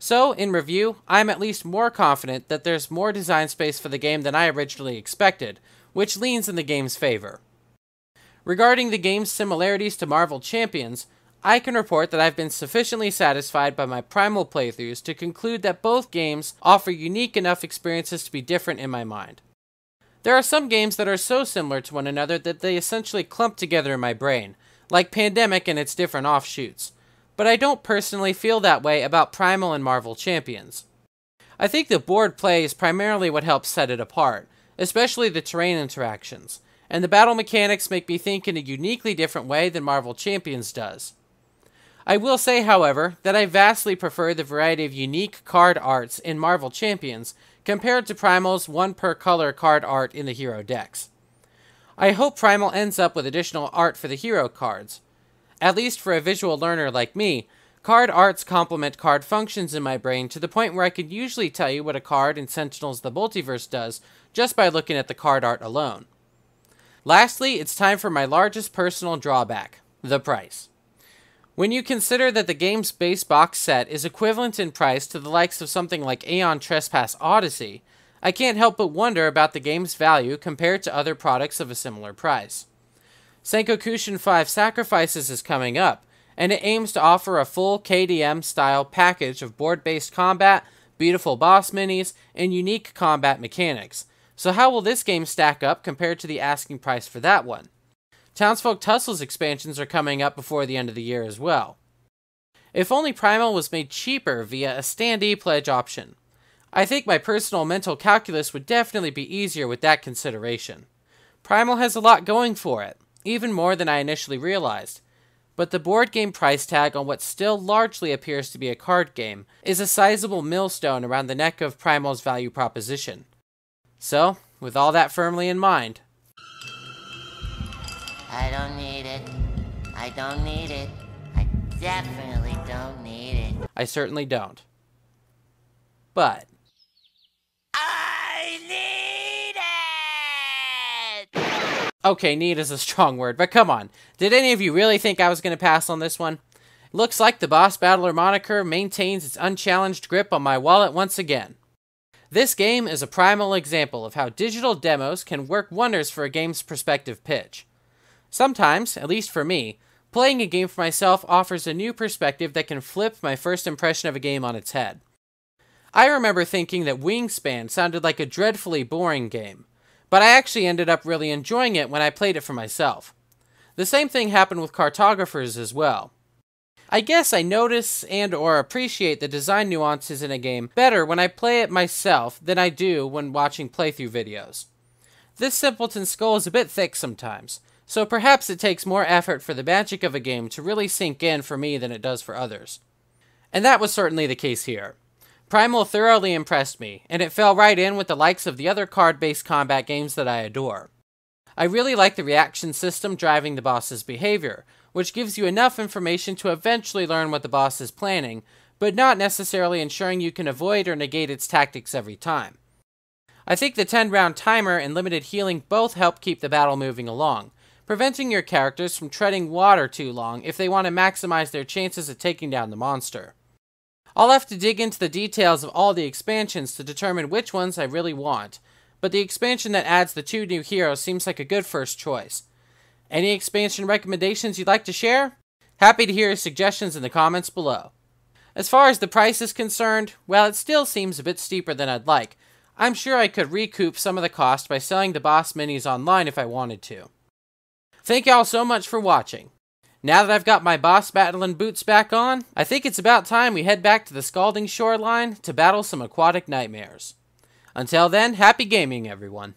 So, in review, I'm at least more confident that there's more design space for the game than I originally expected, which leans in the game's favor. Regarding the game's similarities to Marvel Champions, I can report that I've been sufficiently satisfied by my primal playthroughs to conclude that both games offer unique enough experiences to be different in my mind. There are some games that are so similar to one another that they essentially clump together in my brain, like Pandemic and its different offshoots, but I don't personally feel that way about Primal and Marvel Champions. I think the board play is primarily what helps set it apart, especially the terrain interactions, and the battle mechanics make me think in a uniquely different way than Marvel Champions does. I will say, however, that I vastly prefer the variety of unique card arts in Marvel Champions compared to Primal's one per color card art in the hero decks. I hope Primal ends up with additional art for the hero cards. At least for a visual learner like me, card arts complement card functions in my brain to the point where I can usually tell you what a card in Sentinels the Multiverse does just by looking at the card art alone. Lastly, it's time for my largest personal drawback the price. When you consider that the game's base box set is equivalent in price to the likes of something like Aeon Trespass Odyssey, I can't help but wonder about the game's value compared to other products of a similar price. Senkokushin 5 Sacrifices is coming up, and it aims to offer a full KDM style package of board based combat, beautiful boss minis, and unique combat mechanics. So, how will this game stack up compared to the asking price for that one? Townsfolk Tussle's expansions are coming up before the end of the year as well. If only Primal was made cheaper via a standee pledge option. I think my personal mental calculus would definitely be easier with that consideration. Primal has a lot going for it, even more than I initially realized. But the board game price tag on what still largely appears to be a card game is a sizable millstone around the neck of Primal's value proposition. So, with all that firmly in mind, I don't need it. I don't need it. I definitely don't need it. I certainly don't. But I need it! Okay, need is a strong word, but come on. Did any of you really think I was going to pass on this one? Looks like the Boss Battler moniker maintains its unchallenged grip on my wallet once again. This game is a primal example of how digital demos can work wonders for a game's perspective pitch. Sometimes, at least for me, playing a game for myself offers a new perspective that can flip my first impression of a game on its head. I remember thinking that Wingspan sounded like a dreadfully boring game, but I actually ended up really enjoying it when I played it for myself. The same thing happened with Cartographers as well. I guess I notice and or appreciate the design nuances in a game better when I play it myself than I do when watching playthrough videos. This Simpleton Skull is a bit thick sometimes, so perhaps it takes more effort for the magic of a game to really sink in for me than it does for others. And that was certainly the case here. Primal thoroughly impressed me, and it fell right in with the likes of the other card based combat games that I adore. I really like the reaction system driving the boss's behavior, which gives you enough information to eventually learn what the boss is planning, but not necessarily ensuring you can avoid or negate its tactics every time. I think the 10 round timer and limited healing both help keep the battle moving along, preventing your characters from treading water too long if they want to maximize their chances of taking down the monster. I'll have to dig into the details of all the expansions to determine which ones I really want, but the expansion that adds the two new heroes seems like a good first choice. Any expansion recommendations you'd like to share? Happy to hear your suggestions in the comments below. As far as the price is concerned, well, it still seems a bit steeper than I'd like. I'm sure I could recoup some of the cost by selling the boss minis online if I wanted to. Thank y'all so much for watching. Now that I've got my boss battling boots back on, I think it's about time we head back to the scalding shoreline to battle some aquatic nightmares. Until then, happy gaming, everyone.